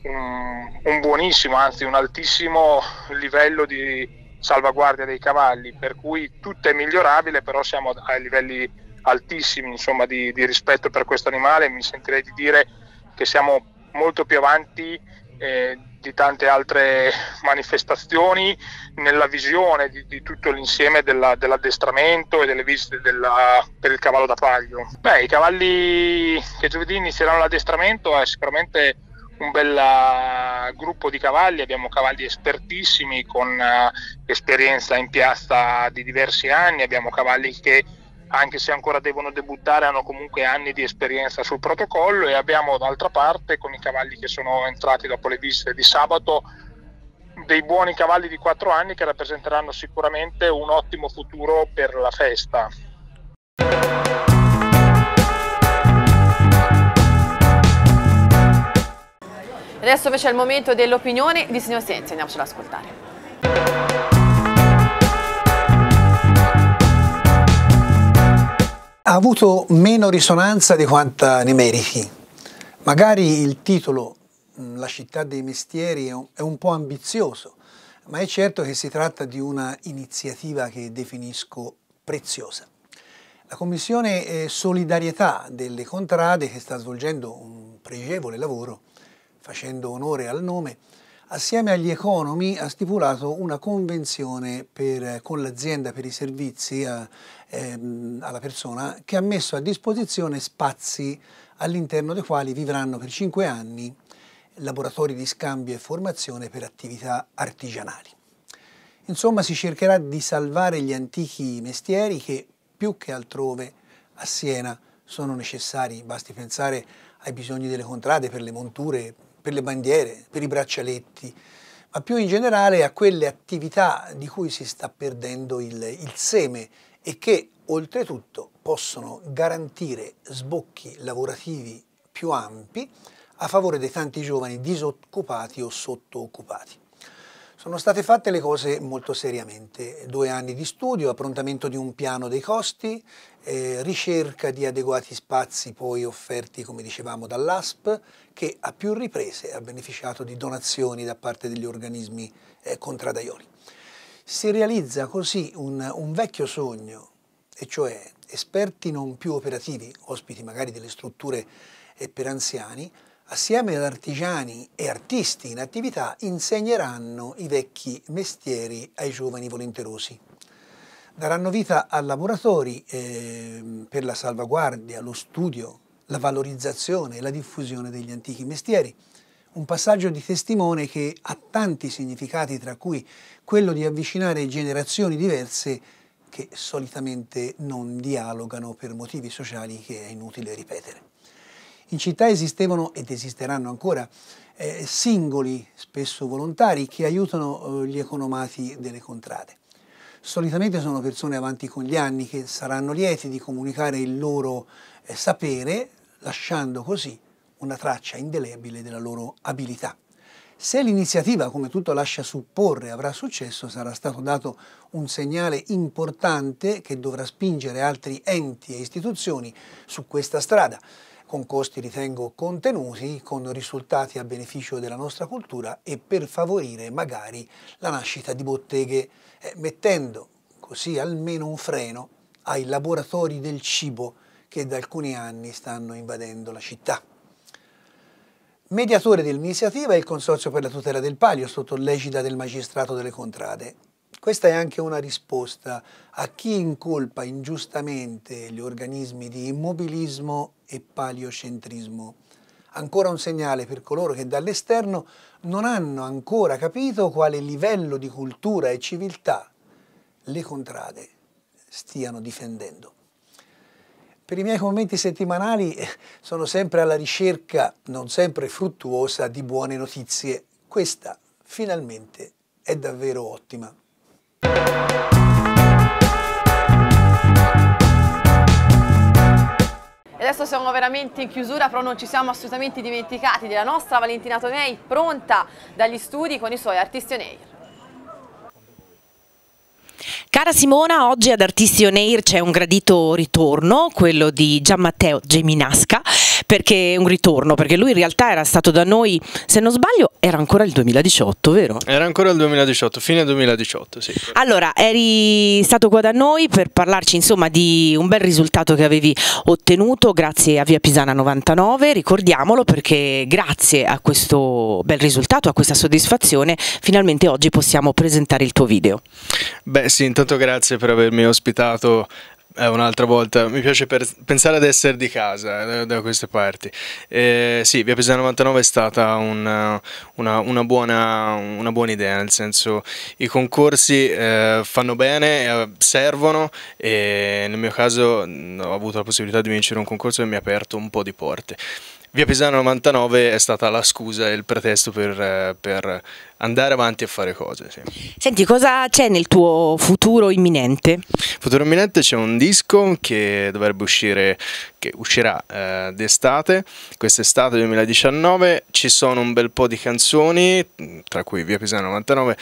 V: un, un buonissimo, anzi un altissimo livello di salvaguardia dei cavalli, per cui tutto è migliorabile, però siamo a livelli altissimi insomma, di, di rispetto per questo animale. Mi sentirei di dire che siamo molto più avanti eh, di tante altre manifestazioni nella visione di, di tutto l'insieme della, dell'addestramento e delle visite della, per il cavallo da paglio. Beh, i cavalli che giovedì inizieranno l'addestramento è sicuramente un bel uh, gruppo di cavalli, abbiamo cavalli espertissimi con uh, esperienza in piazza di diversi anni, abbiamo cavalli che anche se ancora devono debuttare hanno comunque anni di esperienza sul protocollo e abbiamo d'altra parte con i cavalli che sono entrati dopo le visite di sabato dei buoni cavalli di 4 anni che rappresenteranno sicuramente un ottimo futuro per la festa.
A: Adesso invece è il momento dell'opinione di signor Sensi, andiamocelo ad ascoltare.
W: Ha avuto meno risonanza di quanta ne meriti. Magari il titolo, mm, La città dei mestieri, è un po' ambizioso, ma è certo che si tratta di una iniziativa che definisco preziosa. La Commissione eh, Solidarietà delle Contrade, che sta svolgendo un pregevole lavoro, facendo onore al nome, assieme agli economi ha stipulato una convenzione per, con l'azienda per i servizi a, ehm, alla persona che ha messo a disposizione spazi all'interno dei quali vivranno per cinque anni laboratori di scambio e formazione per attività artigianali. Insomma si cercherà di salvare gli antichi mestieri che più che altrove a Siena sono necessari, basti pensare ai bisogni delle contrade per le monture, per le bandiere, per i braccialetti, ma più in generale a quelle attività di cui si sta perdendo il, il seme e che oltretutto possono garantire sbocchi lavorativi più ampi a favore dei tanti giovani disoccupati o sottooccupati. Sono state fatte le cose molto seriamente, due anni di studio, approntamento di un piano dei costi, eh, ricerca di adeguati spazi poi offerti, come dicevamo, dall'ASP, che a più riprese ha beneficiato di donazioni da parte degli organismi eh, contradaioli. Si realizza così un, un vecchio sogno, e cioè esperti non più operativi, ospiti magari delle strutture eh, per anziani, assieme ad artigiani e artisti in attività, insegneranno i vecchi mestieri ai giovani volenterosi. Daranno vita a laboratori eh, per la salvaguardia, lo studio, la valorizzazione e la diffusione degli antichi mestieri. Un passaggio di testimone che ha tanti significati, tra cui quello di avvicinare generazioni diverse che solitamente non dialogano per motivi sociali che è inutile ripetere. In città esistevano ed esisteranno ancora eh, singoli, spesso volontari, che aiutano eh, gli economati delle contrade. Solitamente sono persone avanti con gli anni che saranno lieti di comunicare il loro eh, sapere, lasciando così una traccia indelebile della loro abilità. Se l'iniziativa, come tutto lascia supporre, avrà successo, sarà stato dato un segnale importante che dovrà spingere altri enti e istituzioni su questa strada con costi ritengo contenuti, con risultati a beneficio della nostra cultura e per favorire magari la nascita di botteghe, eh, mettendo così almeno un freno ai laboratori del cibo che da alcuni anni stanno invadendo la città. Mediatore dell'iniziativa è il Consorzio per la tutela del palio sotto l'egida del Magistrato delle Contrade. Questa è anche una risposta a chi incolpa ingiustamente gli organismi di immobilismo e paliocentrismo. Ancora un segnale per coloro che dall'esterno non hanno ancora capito quale livello di cultura e civiltà le contrade stiano difendendo. Per i miei commenti settimanali eh, sono sempre alla ricerca, non sempre fruttuosa, di buone notizie. Questa finalmente è davvero ottima.
A: Adesso siamo veramente in chiusura, però non ci siamo assolutamente dimenticati della nostra Valentina Tonei, pronta dagli studi con i suoi artisti on air.
X: Cara Simona, oggi ad Artisti On Air c'è un gradito ritorno, quello di Gianmatteo Geminasca, perché è un ritorno, perché lui in realtà era stato da noi, se non sbaglio, era ancora il 2018, vero?
Y: Era ancora il 2018, fine 2018, sì.
X: Allora, eri stato qua da noi per parlarci insomma di un bel risultato che avevi ottenuto grazie a Via Pisana 99, ricordiamolo perché grazie a questo bel risultato, a questa soddisfazione, finalmente oggi possiamo presentare il tuo video.
Y: Beh sì, intanto grazie per avermi ospitato eh, un'altra volta. Mi piace pensare ad essere di casa eh, da, da queste parti. Eh, sì, Via Pesana 99 è stata un, una, una, buona, una, buona, idea, nel senso i concorsi eh, fanno bene, eh, servono e nel mio caso mm, ho avuto la possibilità di vincere un concorso che mi ha aperto un po' di porte. Via Pisano 99 è stata la scusa e il pretesto per, per andare avanti a fare cose. Sì.
X: Senti, cosa c'è nel tuo futuro imminente?
Y: Futuro imminente c'è un disco che dovrebbe uscire, che uscirà eh, d'estate, quest'estate 2019. Ci sono un bel po' di canzoni, tra cui Via Pisano 99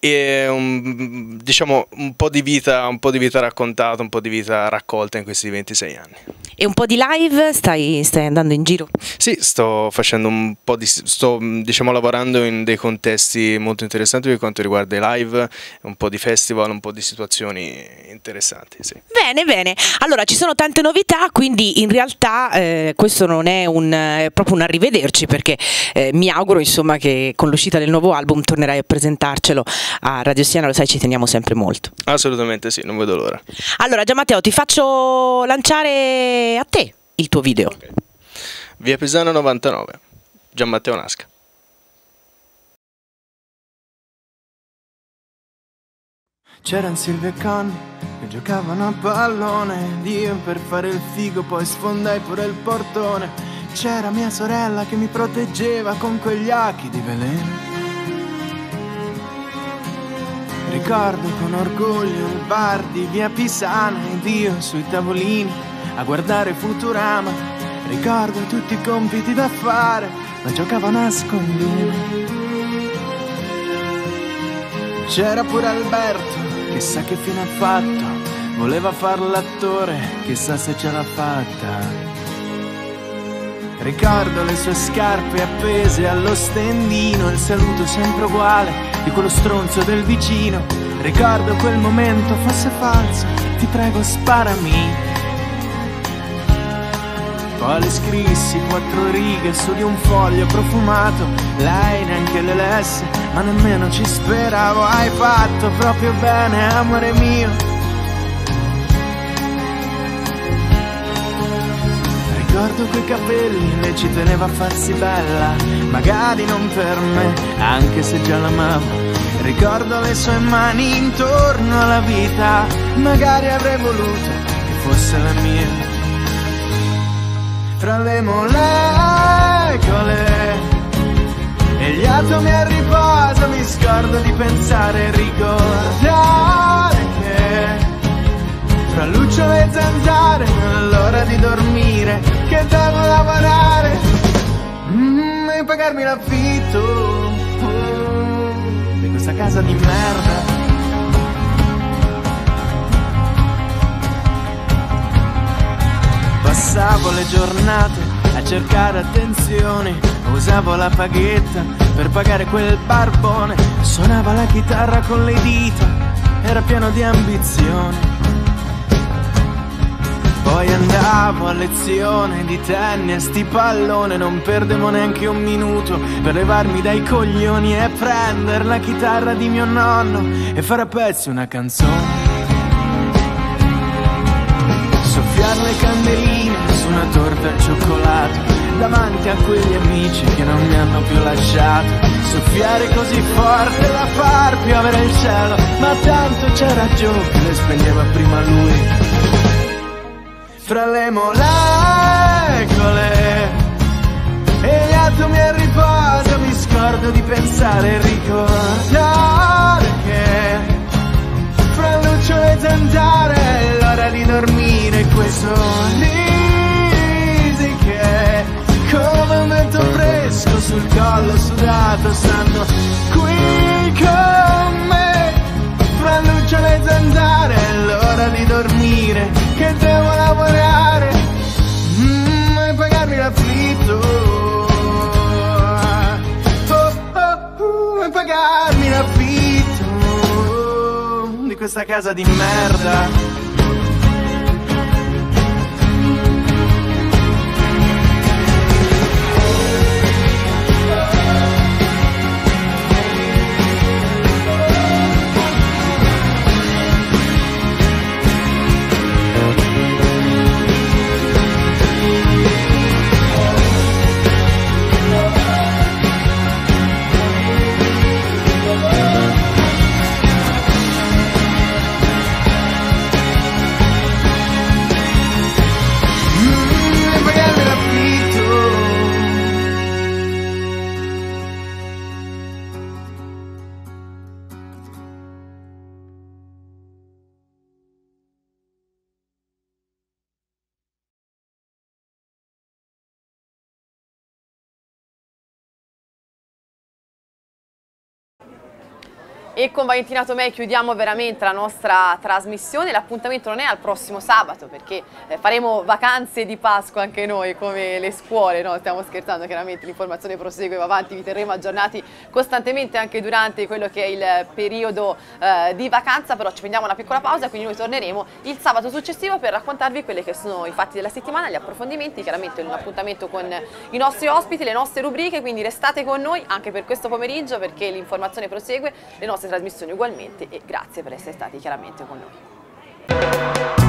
Y: e un, diciamo un po' di vita un po' di vita raccontata un po' di vita raccolta in questi 26 anni
X: e un po' di live stai, stai andando in giro?
Y: Sì, sto facendo un po' di sto diciamo lavorando in dei contesti molto interessanti per quanto riguarda i live un po' di festival un po' di situazioni interessanti sì.
X: bene bene allora ci sono tante novità quindi in realtà eh, questo non è un, è proprio un arrivederci perché eh, mi auguro insomma che con l'uscita del nuovo album tornerai a presentarcelo a Radio Siena, lo sai, ci teniamo sempre molto.
Y: Assolutamente sì, non vedo l'ora.
X: Allora, Gian Matteo, ti faccio lanciare a te il tuo video. Okay.
Y: Via Pisano 99, Gian Matteo Nasca.
Z: C'erano Silvia e Conny che giocavano a pallone Dio per fare il figo poi sfondai pure il portone C'era mia sorella che mi proteggeva con quegli occhi di veleno Ricordo con orgoglio il bar di via Pisana ed io sui tavolini a guardare Futurama. Ricordo tutti i compiti da fare, ma giocavo a. C'era pure Alberto, chissà che fine ha fatto. Voleva far l'attore, chissà se ce l'ha fatta. Ricordo le sue scarpe appese allo stendino, il saluto sempre uguale di quello stronzo del vicino. Ricordo quel momento fosse falso, ti prego sparami. Poi le scrissi quattro righe su di un foglio profumato, lei neanche le lesse, ma nemmeno ci speravo. Hai fatto proprio bene, amore mio Ricordo quei capelli, lei ci teneva a farsi bella, magari non per me, anche se già l'amavo. Ricordo le sue mani intorno alla vita, magari avrei voluto che fosse la mia. Fra le molecole e gli atomi a riposo mi scordo di pensare e ricordare che fra lucciole e zanzare non è l'ora di dormire Che devo lavorare mm, E pagarmi l'affitto. Oh, Di questa casa di merda. Passavo le giornate a cercare attenzioni Usavo la paghetta per pagare quel barbone Suonava la chitarra con le dita Era pieno di ambizioni poi andavo a lezione di tennis di pallone Non perdevo neanche un minuto per levarmi dai coglioni E prendere la chitarra di mio nonno e fare a pezzi una canzone. Soffiare le candeline su una torta al cioccolato Davanti a quegli amici che non mi hanno più lasciato. Soffiare così forte da far piovere il cielo Ma tanto c'era Joe che le spegneva prima lui fra le molecole. E gli atomi a riposo mi scordo di pensare e ricordare che fra luce e zanzare è l'ora di dormire quei sorrisi che come un vento fresco sul collo sudato stanno qui con me fra lucciole e zanzare è l'ora di dormire che devo lavorare mm, e pagarmi l'affitto. Oh, oh, oh, e pagarmi l'affitto di questa casa di merda
A: E con Valentina Tomei chiudiamo veramente la nostra trasmissione. L'appuntamento non è al prossimo sabato perché eh, faremo vacanze di Pasqua anche noi come le scuole, no? stiamo scherzando chiaramente, l'informazione prosegue, va avanti, vi terremo aggiornati costantemente anche durante quello che è il periodo eh, di vacanza, però ci prendiamo una piccola pausa quindi noi torneremo il sabato successivo per raccontarvi quelli che sono i fatti della settimana, gli approfondimenti, chiaramente un appuntamento con i nostri ospiti, le nostre rubriche, quindi restate con noi anche per questo pomeriggio perché l'informazione prosegue, le nostre trasmissioni ugualmente e grazie per essere stati chiaramente con noi.